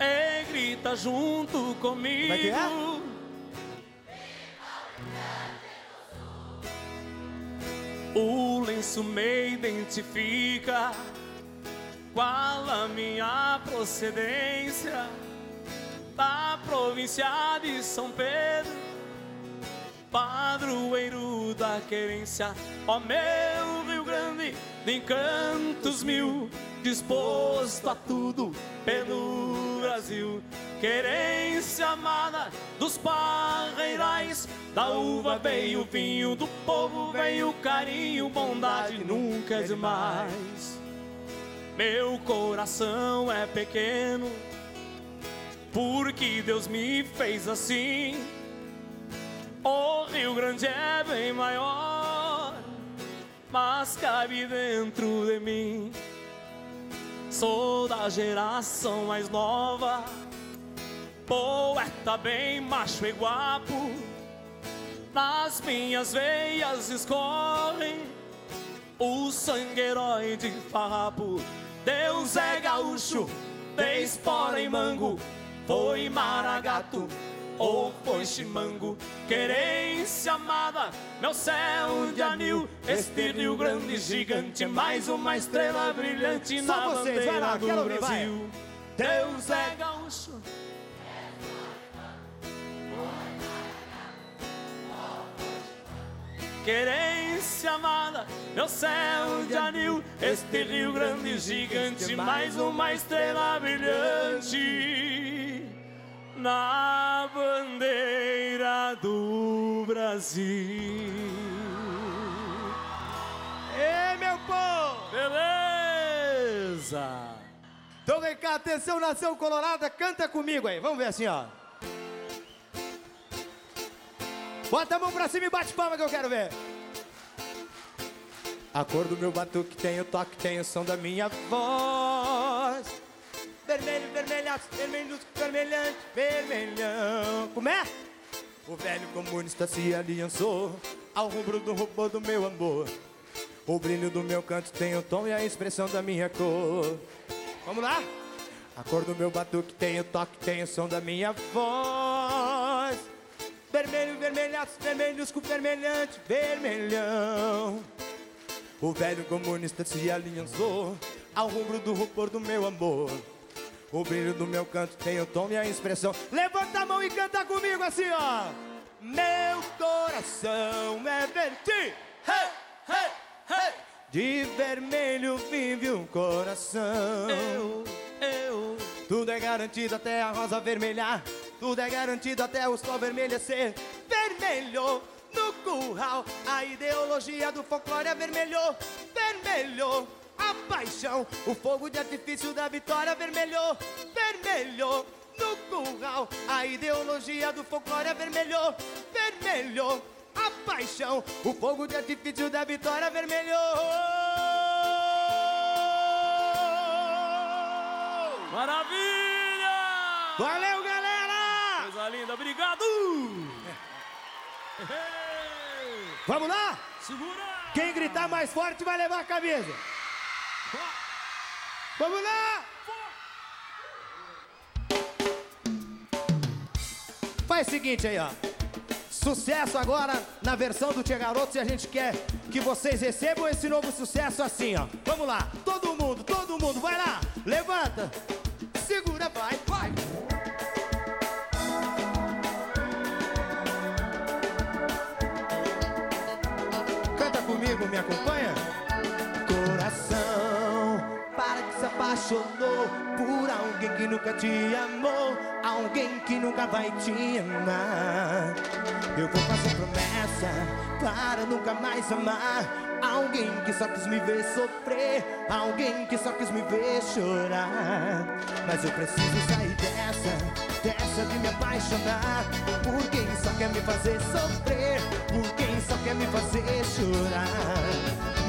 Speaker 1: e grita junto comigo.
Speaker 3: É é?
Speaker 1: O lenço me identifica qual a minha procedência da província de São Pedro padroeiro da querência. Ó meu Rio Grande, de encantos mil, disposto a tudo pelo Brasil. Querência amada dos parreirais, da uva veio o vinho, do povo veio o carinho, bondade nunca é demais. Meu coração é pequeno, porque Deus me fez assim. O Rio Grande é bem maior, mas cabe dentro de mim. Sou da geração mais nova, poeta bem macho e guapo. Nas minhas veias escorre o sangue herói de farrapo. Deus é gaúcho, de espora e mango, foi maragato ou foi chimango. Querência amada, meu céu de anil, este Rio Grande gigante, mais uma estrela brilhante
Speaker 3: Só
Speaker 1: na
Speaker 3: vocês, vai lá,
Speaker 1: bandeira do
Speaker 3: ouvir, vai.
Speaker 1: Brasil. Deus é gaúcho. Querência amada, meu céu de anil, este Rio Grande gigante, mais uma estrela brilhante na bandeira do Brasil.
Speaker 3: Ei, meu povo!
Speaker 1: Beleza!
Speaker 3: Então vem cá, atenção, nação colorada, canta comigo aí. Vamos ver assim, ó. Bota a mão pra cima e bate palma que eu quero ver. A cor do meu batuque tem o toque, tem o som da minha voz. Vermelho, vermelhaço, vermelho, vermelhante, vermelhão. Como é? O velho comunista se aliançou ao rubro do robô do meu amor. O brilho do meu canto tem o tom e a expressão da minha cor. Vamos lá? A cor do meu batuque tem o toque, tem o som da minha voz. Vermelho, vermelhaço, vermelhusco, vermelhante, vermelhão. O velho comunista se aliançou ao rubro do rubor do meu amor. O brilho do meu canto tem o tom e a expressão. Levanta a mão e canta comigo assim, ó. Meu coração é verde. Hey, hey, hey. De vermelho vive o coração.
Speaker 1: Eu, eu,
Speaker 3: Tudo é garantido até a rosa vermelhar. Tudo é garantido até o sol vermelhecer. Vermelho no curral. A ideologia do folclore é vermelho. Vermelho. A paixão, o fogo de artifício da vitória vermelho. Vermelho no curral. A ideologia do folclore é vermelho. Vermelho. A paixão, o fogo de artifício da vitória vermelho.
Speaker 1: maravilha!
Speaker 3: Valeu, galera!
Speaker 1: Coisa linda, obrigado!
Speaker 3: Vamos lá?
Speaker 1: Segura!
Speaker 3: Quem gritar mais forte vai levar a camisa. Vamos lá! Faz o seguinte aí, ó. Sucesso agora na versão do Tia Garotos e a gente quer que vocês recebam esse novo sucesso assim, ó. Vamos lá, todo mundo, todo mundo, vai lá, levanta, segura, vai, apaixonou por alguém que nunca te amou, alguém que nunca vai te amar. Eu vou fazer promessa para nunca mais amar alguém que só quis me ver sofrer, alguém que só quis me ver chorar. Mas eu preciso sair dessa, dessa de me apaixonar por quem só quer me fazer sofrer, por quem só quer me fazer chorar.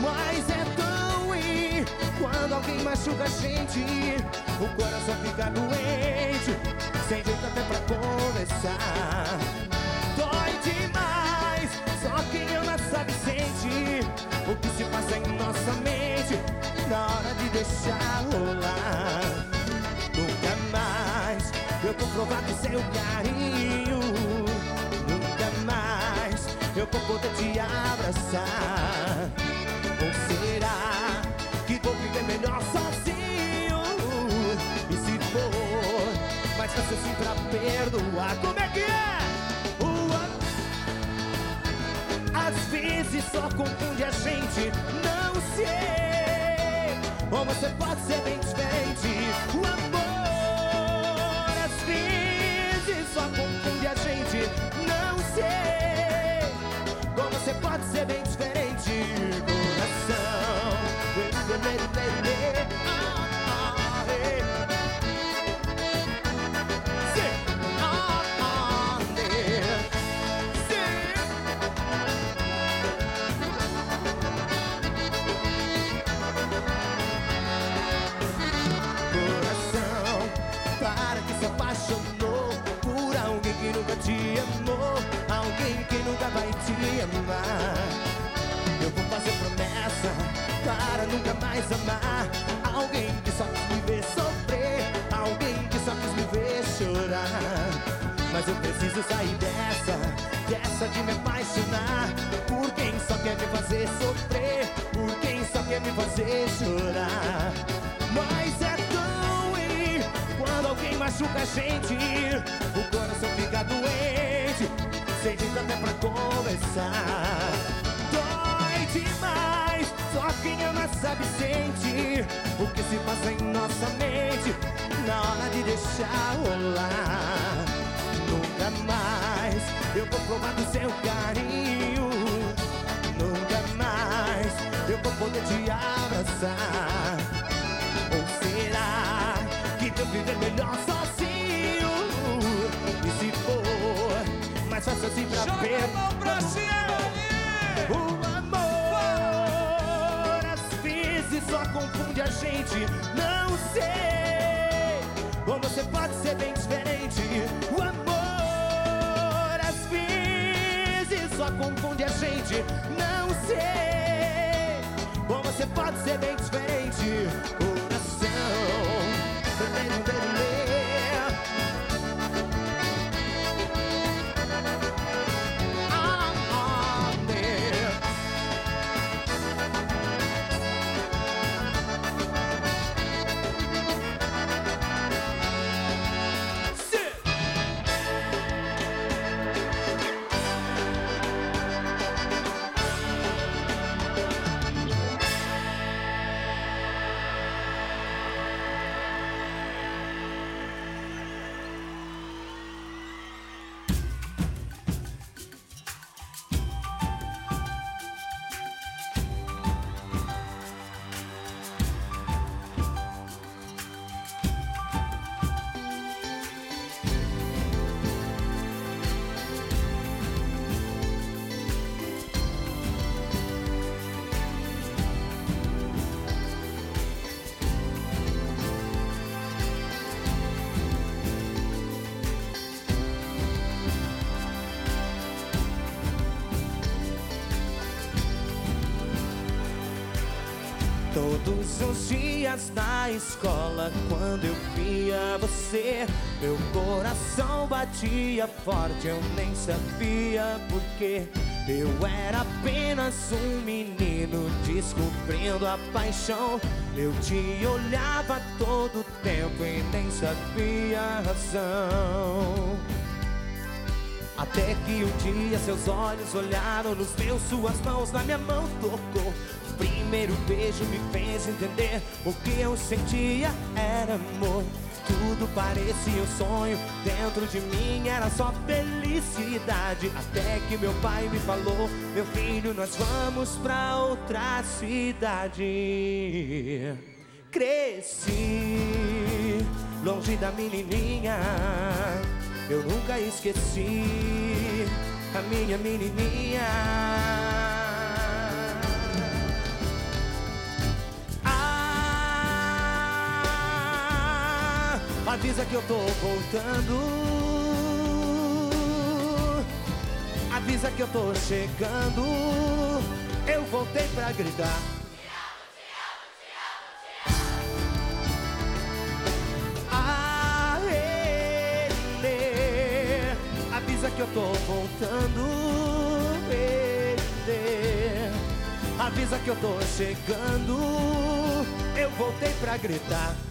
Speaker 3: Mas é tão quando alguém machuca a gente, o coração fica doente, sem jeito até pra conversar. Dói demais, só quem ama sabe sente o que se passa em nossa mente na hora de deixar rolar. Nunca mais eu vou provar do seu carinho. Difícil assim pra perdoar. Como é que é? O Às vezes só confunde a gente, não sei. Ou você pode ser bem diferente. O amor, às vezes só confunde a gente, não sei. Ou você pode ser bem diferente. Coração. Amar. Eu vou fazer promessa para nunca mais amar alguém que só quis me ver sofrer, alguém que só quis me ver chorar. Mas eu preciso sair dessa, dessa de me apaixonar por quem só quer me fazer sofrer, por quem só quer me fazer chorar. Mas é tão ruim quando alguém machuca a gente, o coração fica doente, sem jeito até pra conversar. Dói demais, só quem ama sabe sente o que se passa em nossa mente na hora de deixar rolar. Nunca mais eu vou provar do seu carinho. Nunca mais eu vou poder te abraçar. Ou será que eu viver melhor sozinho? Fácil assim pra
Speaker 5: Joga a mão pra!
Speaker 3: O amor às vezes só confunde a gente, não sei. Ou você pode ser bem diferente. O amor às vezes só confunde a gente, não sei. Ou você pode ser bem diferente. Todos os dias na escola, quando eu via você, meu coração batia forte, eu nem sabia porquê. Eu era apenas um menino descobrindo a paixão. Eu te olhava todo tempo e nem sabia a razão. Até que um dia seus olhos olharam nos meus, suas mãos na minha mão tocou. Primeiro beijo me fez entender o que eu sentia era amor. Tudo parecia um sonho, dentro de mim era só felicidade. Até que meu pai me falou: Meu filho, nós vamos pra outra cidade. Cresci longe da menininha. Eu nunca esqueci a minha menininha. Avisa que eu tô voltando. Avisa que eu tô chegando. Eu voltei pra gritar. Avisa que eu tô voltando. Ele, avisa que eu tô chegando. Eu voltei pra gritar.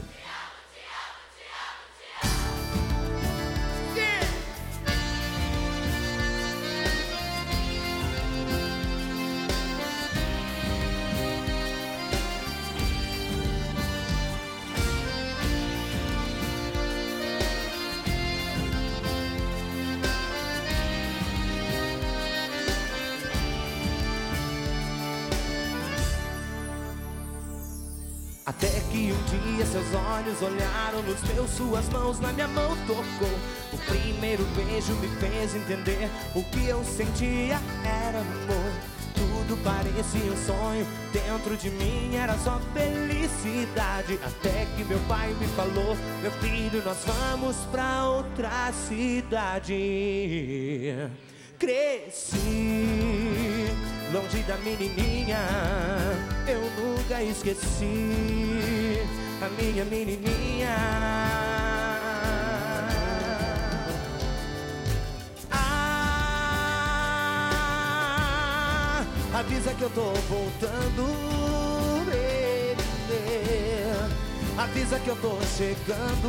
Speaker 3: Olhos olharam nos meus, suas mãos na minha mão tocou. O primeiro beijo me fez entender o que eu sentia era amor. Tudo parecia um sonho, dentro de mim era só felicidade. Até que meu pai me falou: Meu filho, nós vamos pra outra cidade. Cresci longe da menininha, eu nunca esqueci a minha menininha. Ah, avisa que eu tô voltando. Avisa que eu tô chegando.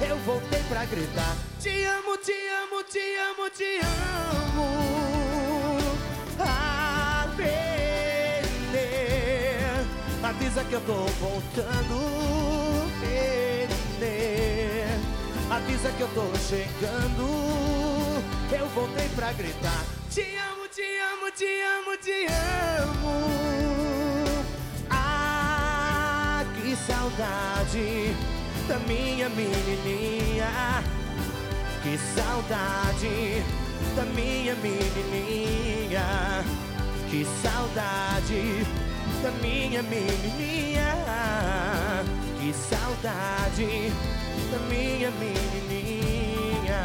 Speaker 3: Eu voltei pra gritar: Te amo, te amo, te amo, te amo. Avisa que eu tô voltando. Lelê. Avisa que eu tô chegando. Eu voltei pra gritar: Te amo, te amo, te amo, te amo. Ah, que saudade da minha menininha. Que saudade da minha menininha. Que saudade da minha menininha. Que saudade da minha menininha.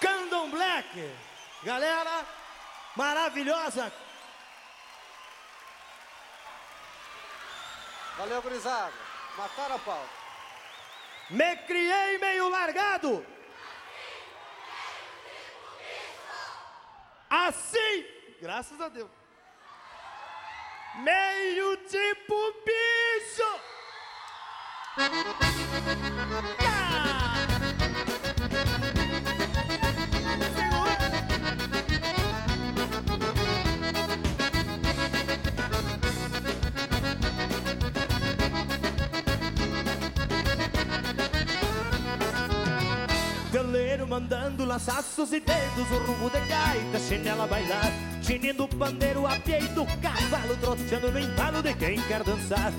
Speaker 3: Candom Black. Galera maravilhosa.
Speaker 7: Valeu, gurizada. Mataram a pau.
Speaker 3: Me criei meio largado. Assim, graças a Deus. Meio tipo bicho. Mandando laçaços e dedos, o rumo de gaita, chinela bailar, tinindo pandeiro a peito, cavalo troteando no embalo de quem quer dançar.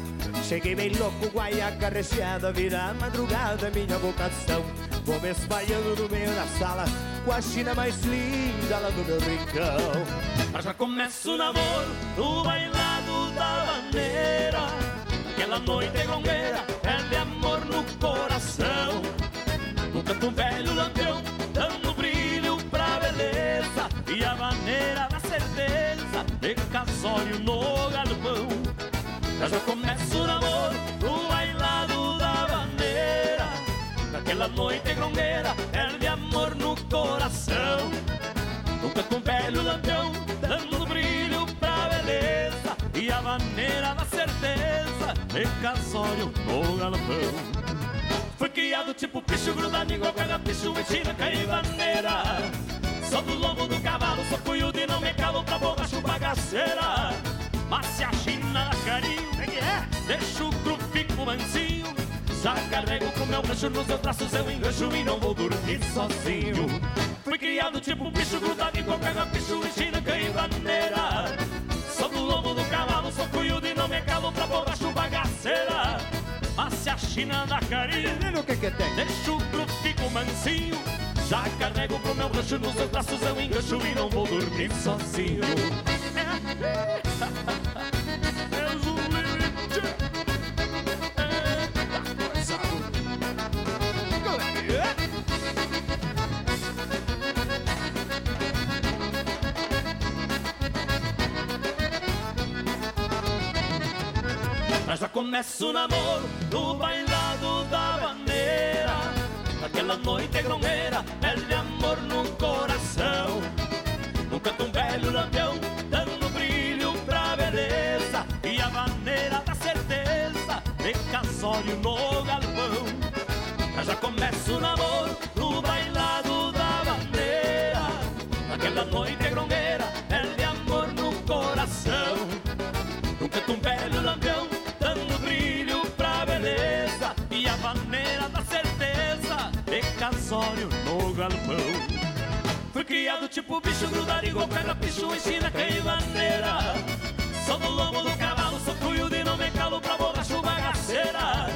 Speaker 3: Cheguei bem louco, guaiaca recheada, vira madrugada, minha vocação. Vou me espalhando no meio da sala, com a China mais linda lá do meu rincão.
Speaker 1: Mas já começa o namoro no bailado da bandeira. Aquela noite gongueira, é de amor no coração. No canto velho Já já começa o namoro no bailado da bandeira. Naquela noite grongueira, é de amor no coração. Canto um velho lampião, dando brilho pra beleza E a maneira da certeza, de casório no galopão Foi criado tipo bicho grudado igual cada bicho mentira caivaneira Sou do lombo do cavalo, sou cunho de não me calo pra borracha bagaceira Mas se a China carinho, é que é? Deixa o grupo fico mansinho já carrego com meu rancho nos seus braços, eu engancho e não vou dormir sozinho. Fui criado tipo bicho grudado em qualquer bicho e china caivaneira. Sou do lombo do cavalo, sou cunhudo e não me calo pra borracho bagaceira. Mas se a China dá carinho,
Speaker 3: o que que tem?
Speaker 1: deixa o grupo fico mansinho. Já carrego pro meu rancho nos seus braços, eu engancho e não vou dormir sozinho. começa o namoro no bailado da bandeira. Naquela noite grongueira, de amor no coração. No canto um velho lampião, dando brilho pra beleza. E a maneira da certeza, de casório no galpão. Mas já começa o namoro no bailado da bandeira. Naquela noite grongueira, de amor no coração. No canto um velho lampião, acessório no galpão. Fui criado tipo bicho, grudado igual pedra, picho, ensina quem bandeira. Sou do lombo do cavalo, sou cruiudo e não me calo pra borracho bagaceira.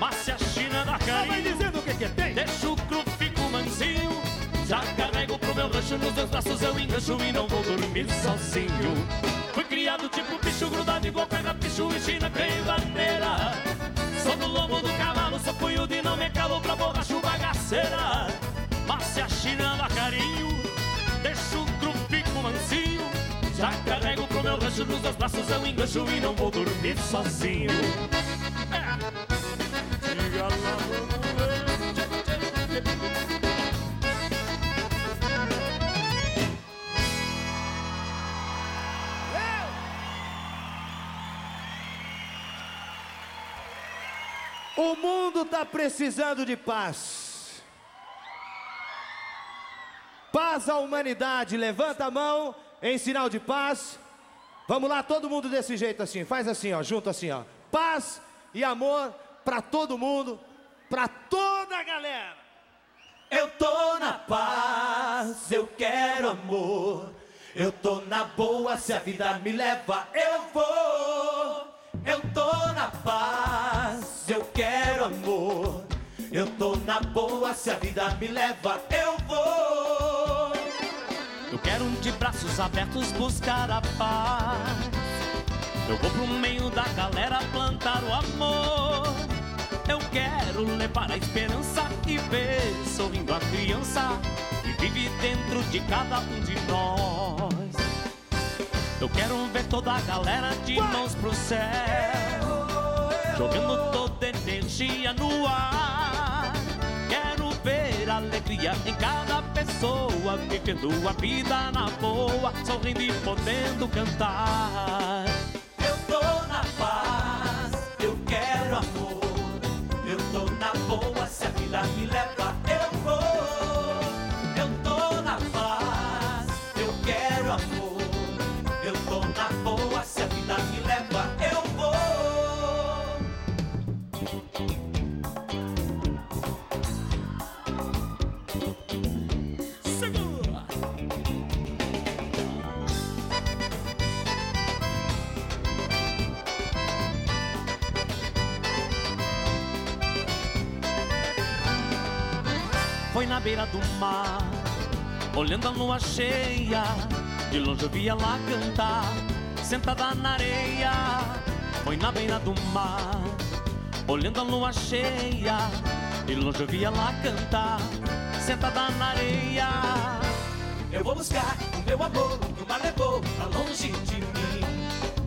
Speaker 1: Mas se a China dá carinho, vai
Speaker 3: dizendo o que que tem.
Speaker 1: Deixo o cru, fico mansinho. Já carrego pro meu rancho, nos meus braços eu engancho e não vou dormir sozinho. Fui criado tipo bicho, grudado igual pedra, picho, ensina quem bandeira. Rancho, nos meus braços eu engancho e não vou dormir sozinho.
Speaker 3: O mundo tá precisando de paz. Paz à humanidade. Levanta a mão em sinal de paz. Vamos lá, todo mundo desse jeito assim. Faz assim, ó, junto assim, ó. Paz e amor pra todo mundo, pra toda a galera.
Speaker 2: Eu tô na paz, eu quero amor. Eu tô na boa, se a vida me leva, eu vou. Eu tô na paz, eu quero amor. Eu tô na boa, se a vida me leva, eu vou.
Speaker 1: Eu quero de braços abertos buscar a paz. Eu vou pro meio da galera plantar o amor. Eu quero levar a esperança e ver sorrindo a criança que vive dentro de cada um de nós. Eu quero ver toda a galera de mãos pro céu, jogando toda energia no ar. Quero alegria em cada pessoa, vivendo a vida na boa, sorrindo e podendo cantar.
Speaker 2: Eu tô na paz,
Speaker 1: olhando a lua cheia. De longe eu via lá cantar, sentada na areia. Foi na beira do mar, olhando a lua cheia. De longe eu via lá cantar, sentada na areia.
Speaker 2: Eu vou buscar o meu amor que o mar levou pra longe de mim.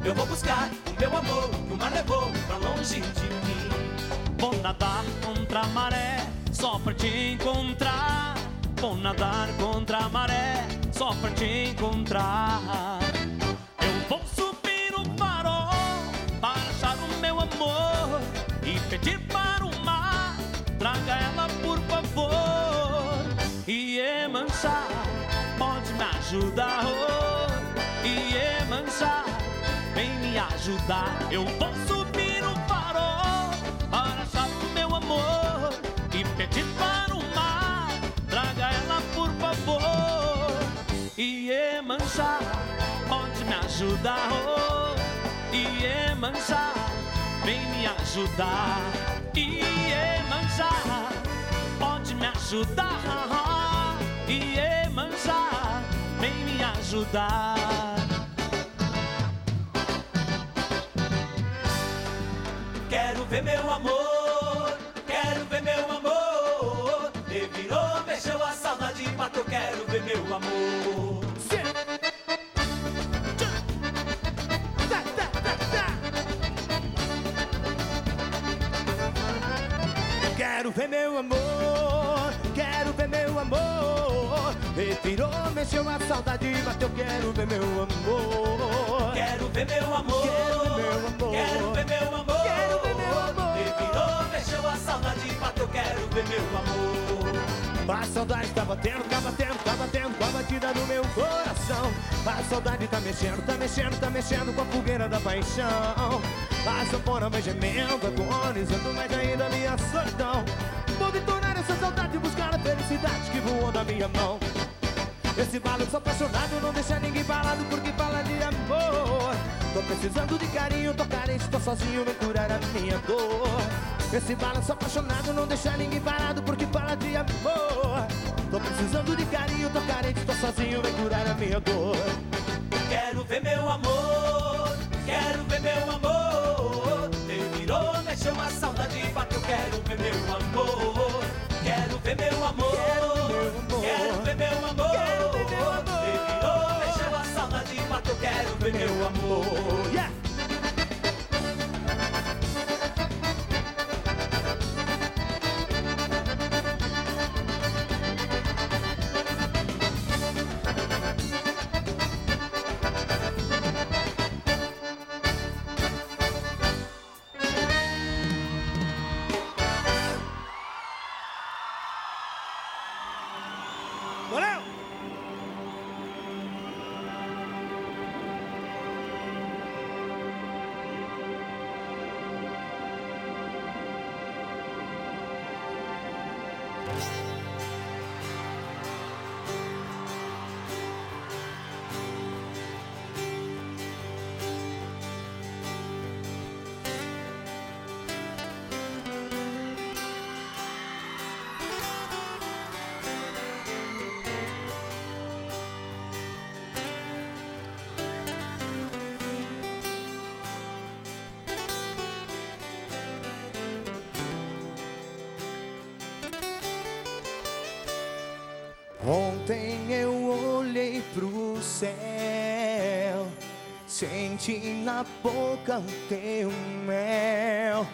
Speaker 2: Eu vou buscar o meu amor que o mar levou pra longe de mim.
Speaker 1: Vou nadar contra a maré, só pra te encontrar. Vou nadar contra a maré, só pra te encontrar. Eu vou subir o farol para achar o meu amor e pedir para o mar, traga ela por favor. E Emanchá, pode me ajudar, oh. E Emanchá, vem me ajudar. Eu vou ajudar, oh. Emanchá, vem me ajudar. Emanchá, pode me ajudar. E Emanchá, vem me ajudar.
Speaker 2: Quero ver meu amor, quero ver meu amor. E virou, mexeu a saudade, bateu, quero ver meu amor.
Speaker 3: Ver meu amor, quero ver meu amor. Retirou, mexeu a saudade, bateu, quero ver meu amor.
Speaker 2: Quero ver meu amor,
Speaker 3: Quero ver meu amor.
Speaker 2: quero ver meu amor.
Speaker 3: Quero ver meu amor.
Speaker 2: Virou, mexeu a saudade, bateu, quero ver meu amor.
Speaker 3: A saudade tá batendo, tá batendo, tá batendo com a batida do meu coração. A saudade tá mexendo, tá mexendo, tá mexendo com a fogueira da paixão. A sanfona vai gemendo, agonizando, mas ainda a minha solidão. Vou detonar essa saudade e buscar a felicidade que voou da minha mão. Esse balanço apaixonado não deixa ninguém parado porque fala de amor. Tô precisando de carinho, tô carente, tô sozinho, vem curar a minha dor. Esse balanço apaixonado não deixa ninguém parado porque fala de amor. Tô precisando de carinho, tô carente, tô sozinho, vem curar a minha dor.
Speaker 2: Quero ver meu amor, quero ver meu amor. Bateu. Quero ver meu amor, quero ver meu amor. Quero ver meu amor. Terminou, mexeu a saudade, bateu. Quero ver meu amor.
Speaker 3: Ontem eu olhei pro céu, senti na boca o teu mel.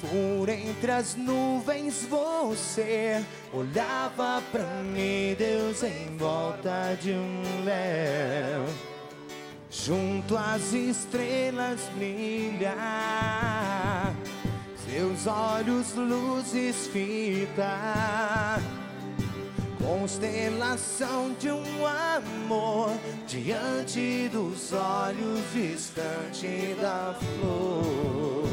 Speaker 3: Por entre as nuvens você olhava pra mim, Deus em volta de um véu. Junto às estrelas brilhar, seus olhos luzes fita constelação de um amor diante dos olhos distante da flor.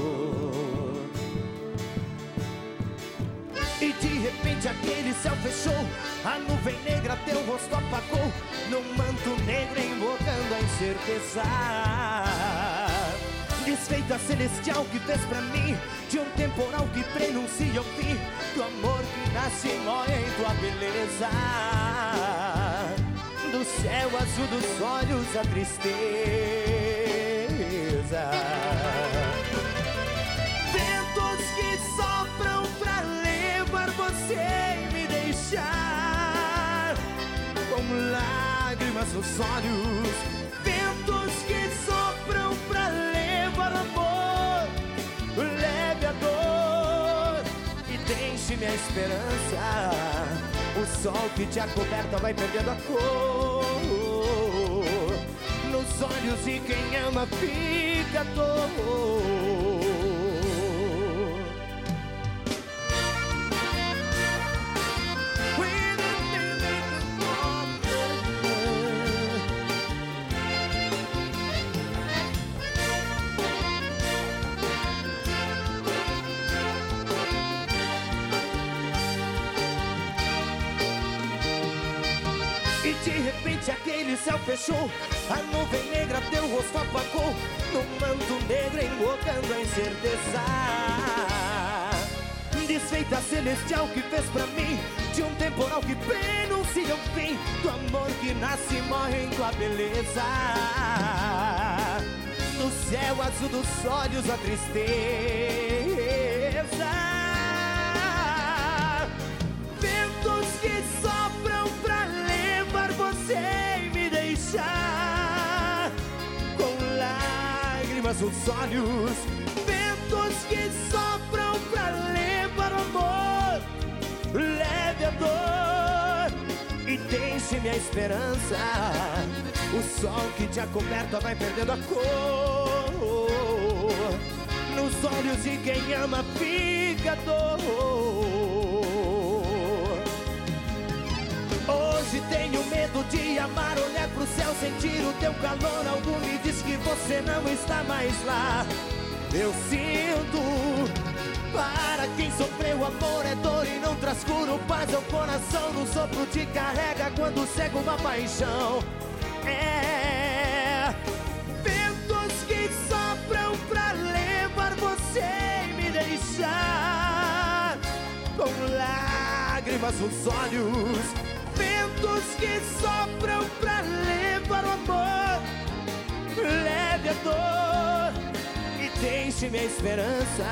Speaker 3: E de repente aquele céu fechou, a nuvem negra teu rosto apagou, num manto negro invocando a incerteza. Desfeita celestial que fez pra mim De um temporal que prenuncia o fim Do amor que nasce e morre em tua beleza. Do céu azul dos olhos a tristeza. Ventos que sopram pra levar você e me deixar Com lágrimas nos olhos deixe minha esperança. O sol que te acoberta vai perdendo a cor. Nos olhos de quem ama fica dor céu fechou A nuvem negra teu rosto apagou No manto negro invocando a incerteza. Desfeita celestial que fez pra mim De um temporal que prenuncia o fim. Do amor que nasce e morre em tua beleza. No céu azul dos olhos a tristeza nos olhos. Ventos que sopram pra levar o amor, leve a dor e deixe minha esperança. O sol que te acoberta vai perdendo a cor. Nos olhos de quem ama fica dor. Hoje tenho medo de amar, olhar pro céu, sentir o teu calor. Algo me diz que você não está mais lá. Eu sinto. Para quem sofreu amor é dor e não traz cura, paz ao coração. No sopro te carrega quando cega uma paixão. É ventos que sopram pra levar você e me deixar com lágrimas nos olhos. Ventos que sopram pra levar o amor. Leve a dor e deixe minha esperança.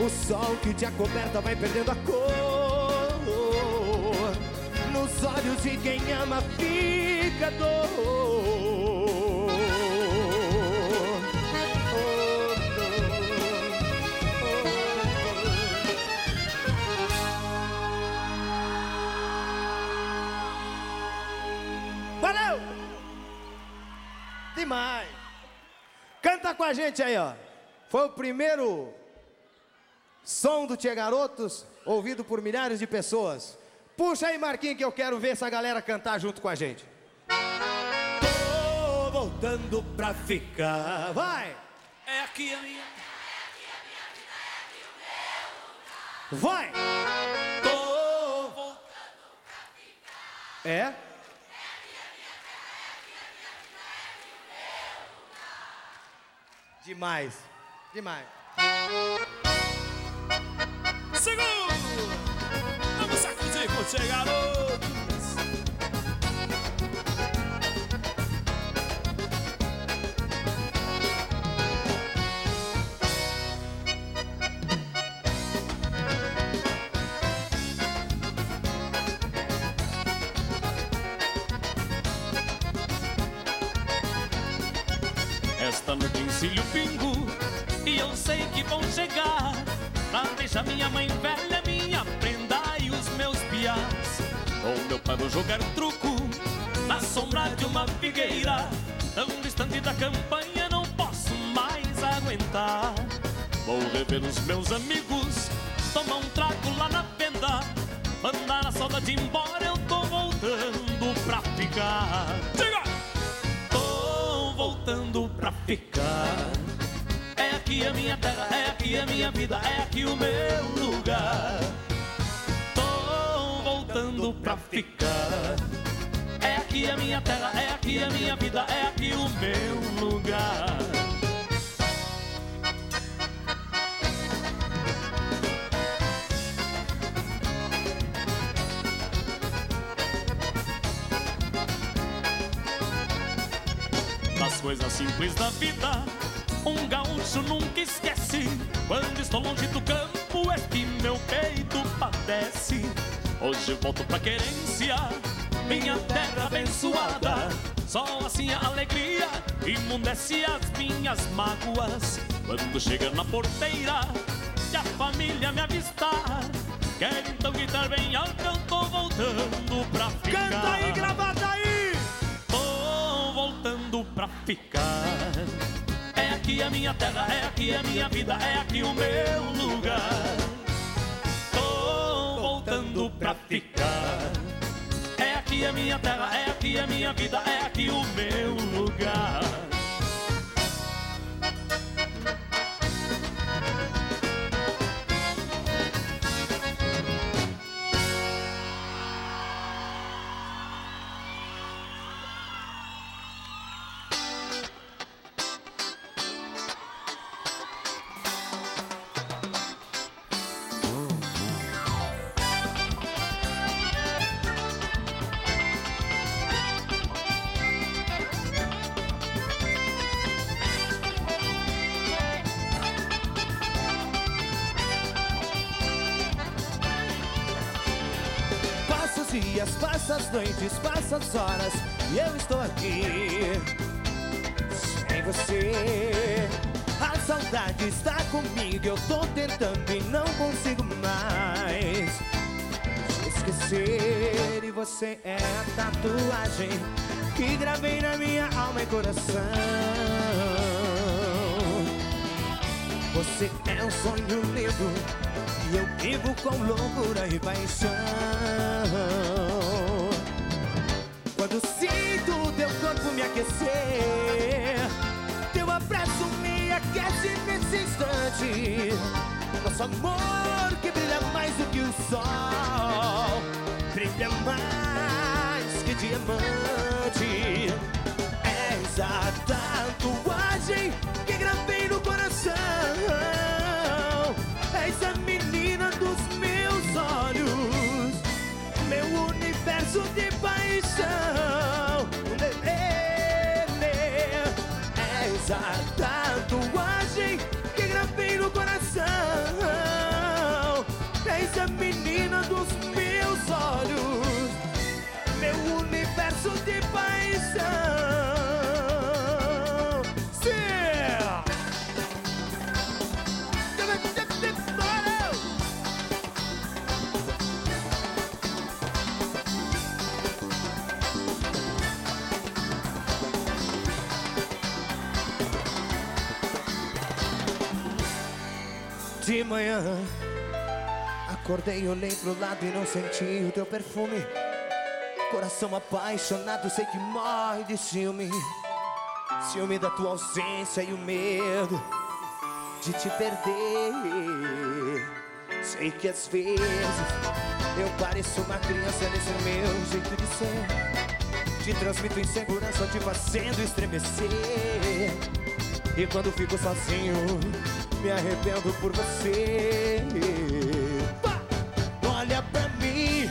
Speaker 3: O sol que te acoberta vai perdendo a cor. Nos olhos de quem ama fica a dor. Demais! Canta com a gente aí, ó. Foi o primeiro som do Tia Garotos, ouvido por milhares de pessoas. Puxa aí, Marquinhos, que eu quero ver essa galera cantar junto com a gente. Tô voltando pra ficar. Vai!
Speaker 1: É aqui a minha.
Speaker 3: Vai!
Speaker 1: Tô voltando.
Speaker 3: É? Demais. Demais.
Speaker 1: Segura! Vamos sacudir com você, garotos! Esta noite encilho o pingo. E eu sei que vão chegar. Pra deixar minha mãe velha, minha prenda e os meus piás. Com meu pai vou jogar truco Na sombra de uma figueira. Tão distante da campanha não posso mais aguentar. Vou rever os meus amigos Tomar um trago lá na venda Mandar a saudade embora Eu tô voltando pra ficar ficar. É aqui a minha terra, é aqui a minha vida, é aqui o meu lugar. Tô voltando pra ficar. É aqui a minha terra, é aqui a minha vida, é aqui o meu lugar. Coisas simples da vida, um gaúcho nunca esquece. Quando estou longe do campo, é que meu peito padece. Hoje volto pra querência, minha terra abençoada. Só assim a alegria imundece as minhas mágoas. Quando chega na porteira e a família me avistar, quer então gritar bem alto, eu tô voltando pra ficar.
Speaker 3: Canta aí, gravata
Speaker 1: ficar. É aqui a minha terra, é aqui a minha vida, é aqui o meu lugar. Tô voltando pra ficar. É aqui a minha terra, é aqui a minha vida, é aqui o meu lugar.
Speaker 3: Noites, passa as horas e eu estou aqui sem você. A saudade está comigo, eu tô tentando e não consigo mais esquecer. E você é a tatuagem que gravei na minha alma e coração. Você é um sonho lindo e eu vivo com loucura e paixão. Aquecer, teu abraço me aquece nesse instante. Nosso amor que brilha mais do que o sol Brilha mais que diamante. És a tatuagem que gravei no coração manhã. Acordei, olhei pro lado e não senti o teu perfume. Coração apaixonado, sei que morre de ciúme. Ciúme da tua ausência e o medo de te perder. Sei que às vezes eu pareço uma criança nesse meu jeito de ser. Te transmito insegurança, te fazendo estremecer. E quando fico sozinho, me arrependo por você! Olha pra mim,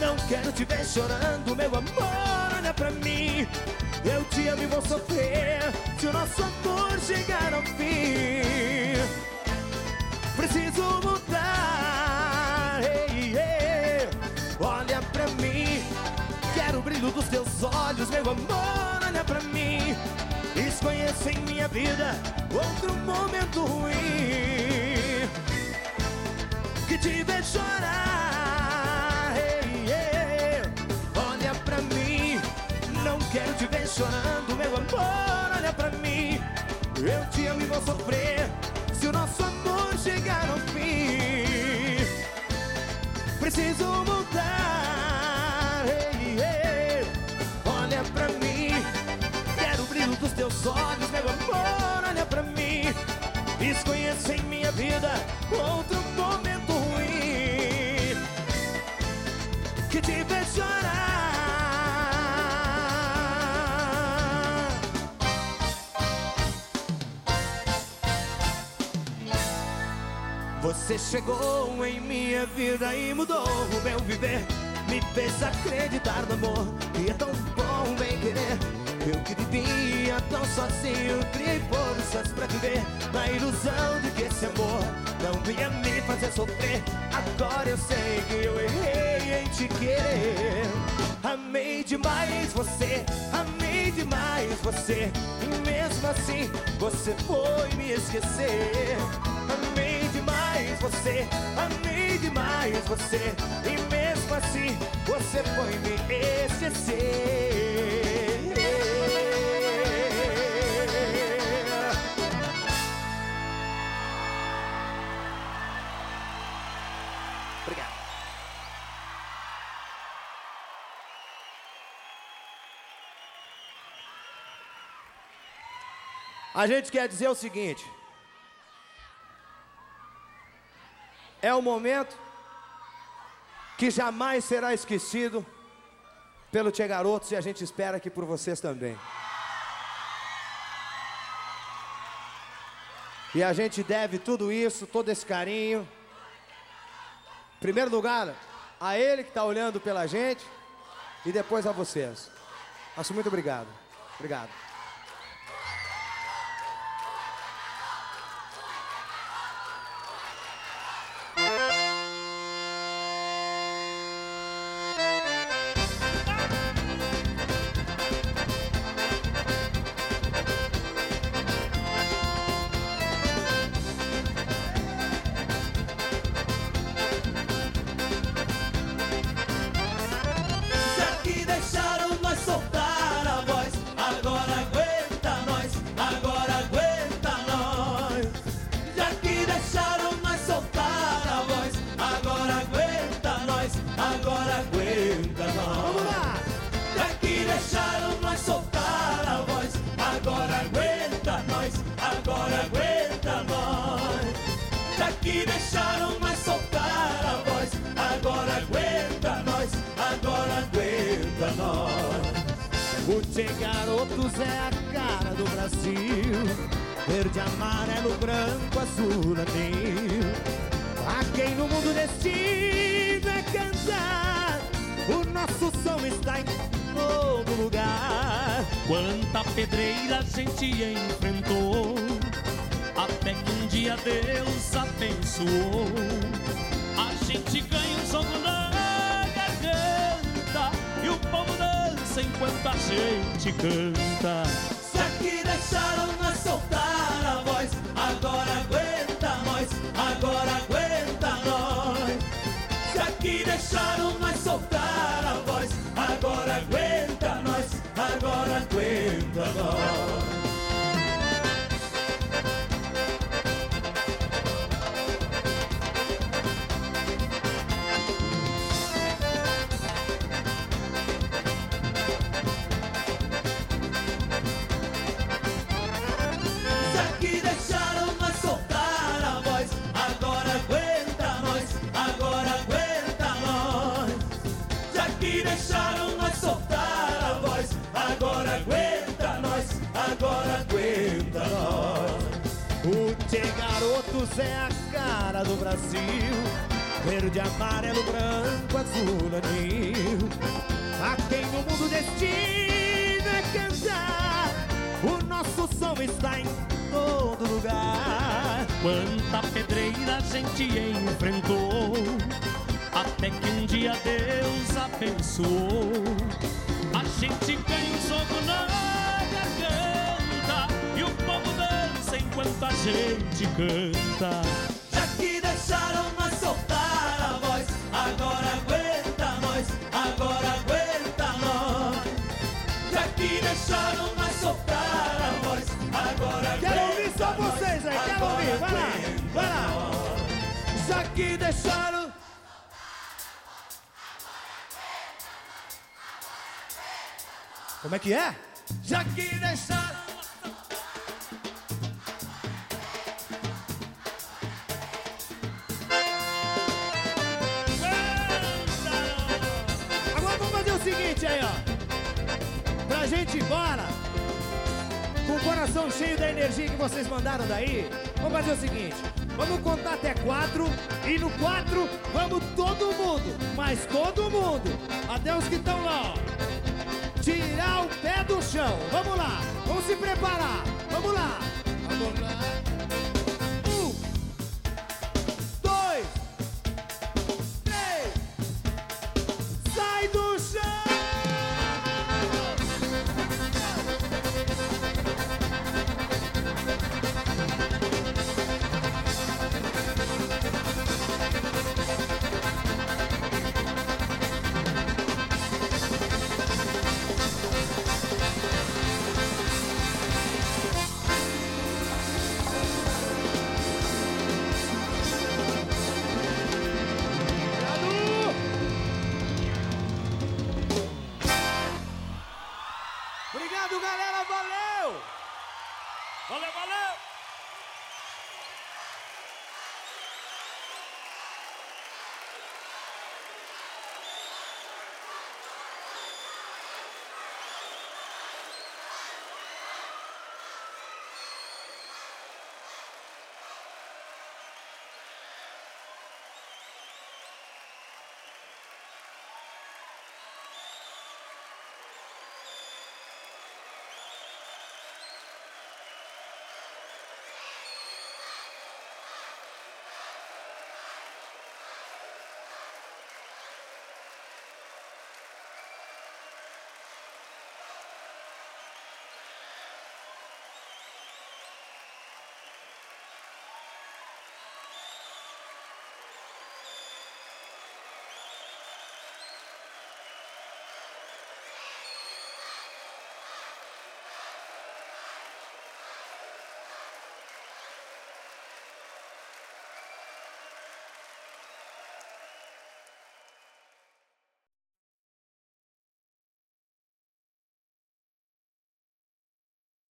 Speaker 3: não quero te ver chorando, meu amor, olha pra mim. Eu te amo e vou sofrer se o nosso amor chegar ao fim. Preciso mudar, ei, ei. olha pra mim. Quero o brilho dos teus olhos, meu amor, olha pra mim. Desconheço em minha vida outro momento ruim que te vê chorar. Ei, olha pra mim, não quero te ver chorando, meu amor. Olha pra mim, eu te amo e vou sofrer se o nosso amor chegar ao fim. Preciso mudar. Ei, olha pra mim, teus olhos, meu amor. Olha pra mim. Desconheço em minha vida outro momento ruim que te vê chorar. Você chegou em minha vida e mudou o meu viver. Me fez acreditar no amor e é tão bom bem querer. Eu que vivia tão sozinho, criei forças pra viver na ilusão de que esse amor não ia me fazer sofrer. Agora eu sei que eu errei em te querer. Amei demais você, amei demais você, e mesmo assim você foi me esquecer. Amei demais você, amei demais você, e mesmo assim você foi me esquecer. A gente quer dizer o seguinte: é um momento que jamais será esquecido pelo Tchê Garotos e a gente espera que por vocês também. E a gente deve tudo isso, todo esse carinho. Em primeiro lugar, a ele que está olhando pela gente e depois a vocês. Nosso muito obrigado. Obrigado. Está em todo lugar.
Speaker 1: Quanta pedreira a gente enfrentou Até que um dia Deus abençoou A gente ganha um soco na garganta E o povo dança enquanto a gente canta
Speaker 2: Já que deixaram
Speaker 3: que deixaram. Como é que é? Já que deixaram. Agora vamos fazer o seguinte aí, ó. Pra gente ir embora, com o coração cheio da energia que vocês mandaram daí, vamos fazer o seguinte: vamos contar até quatro, e no quatro vamos todo mundo, mas todo mundo, até os que estão lá, ó, tirar o pé do chão. Vamos lá, vamos se preparar, vamos lá. Vamos lá.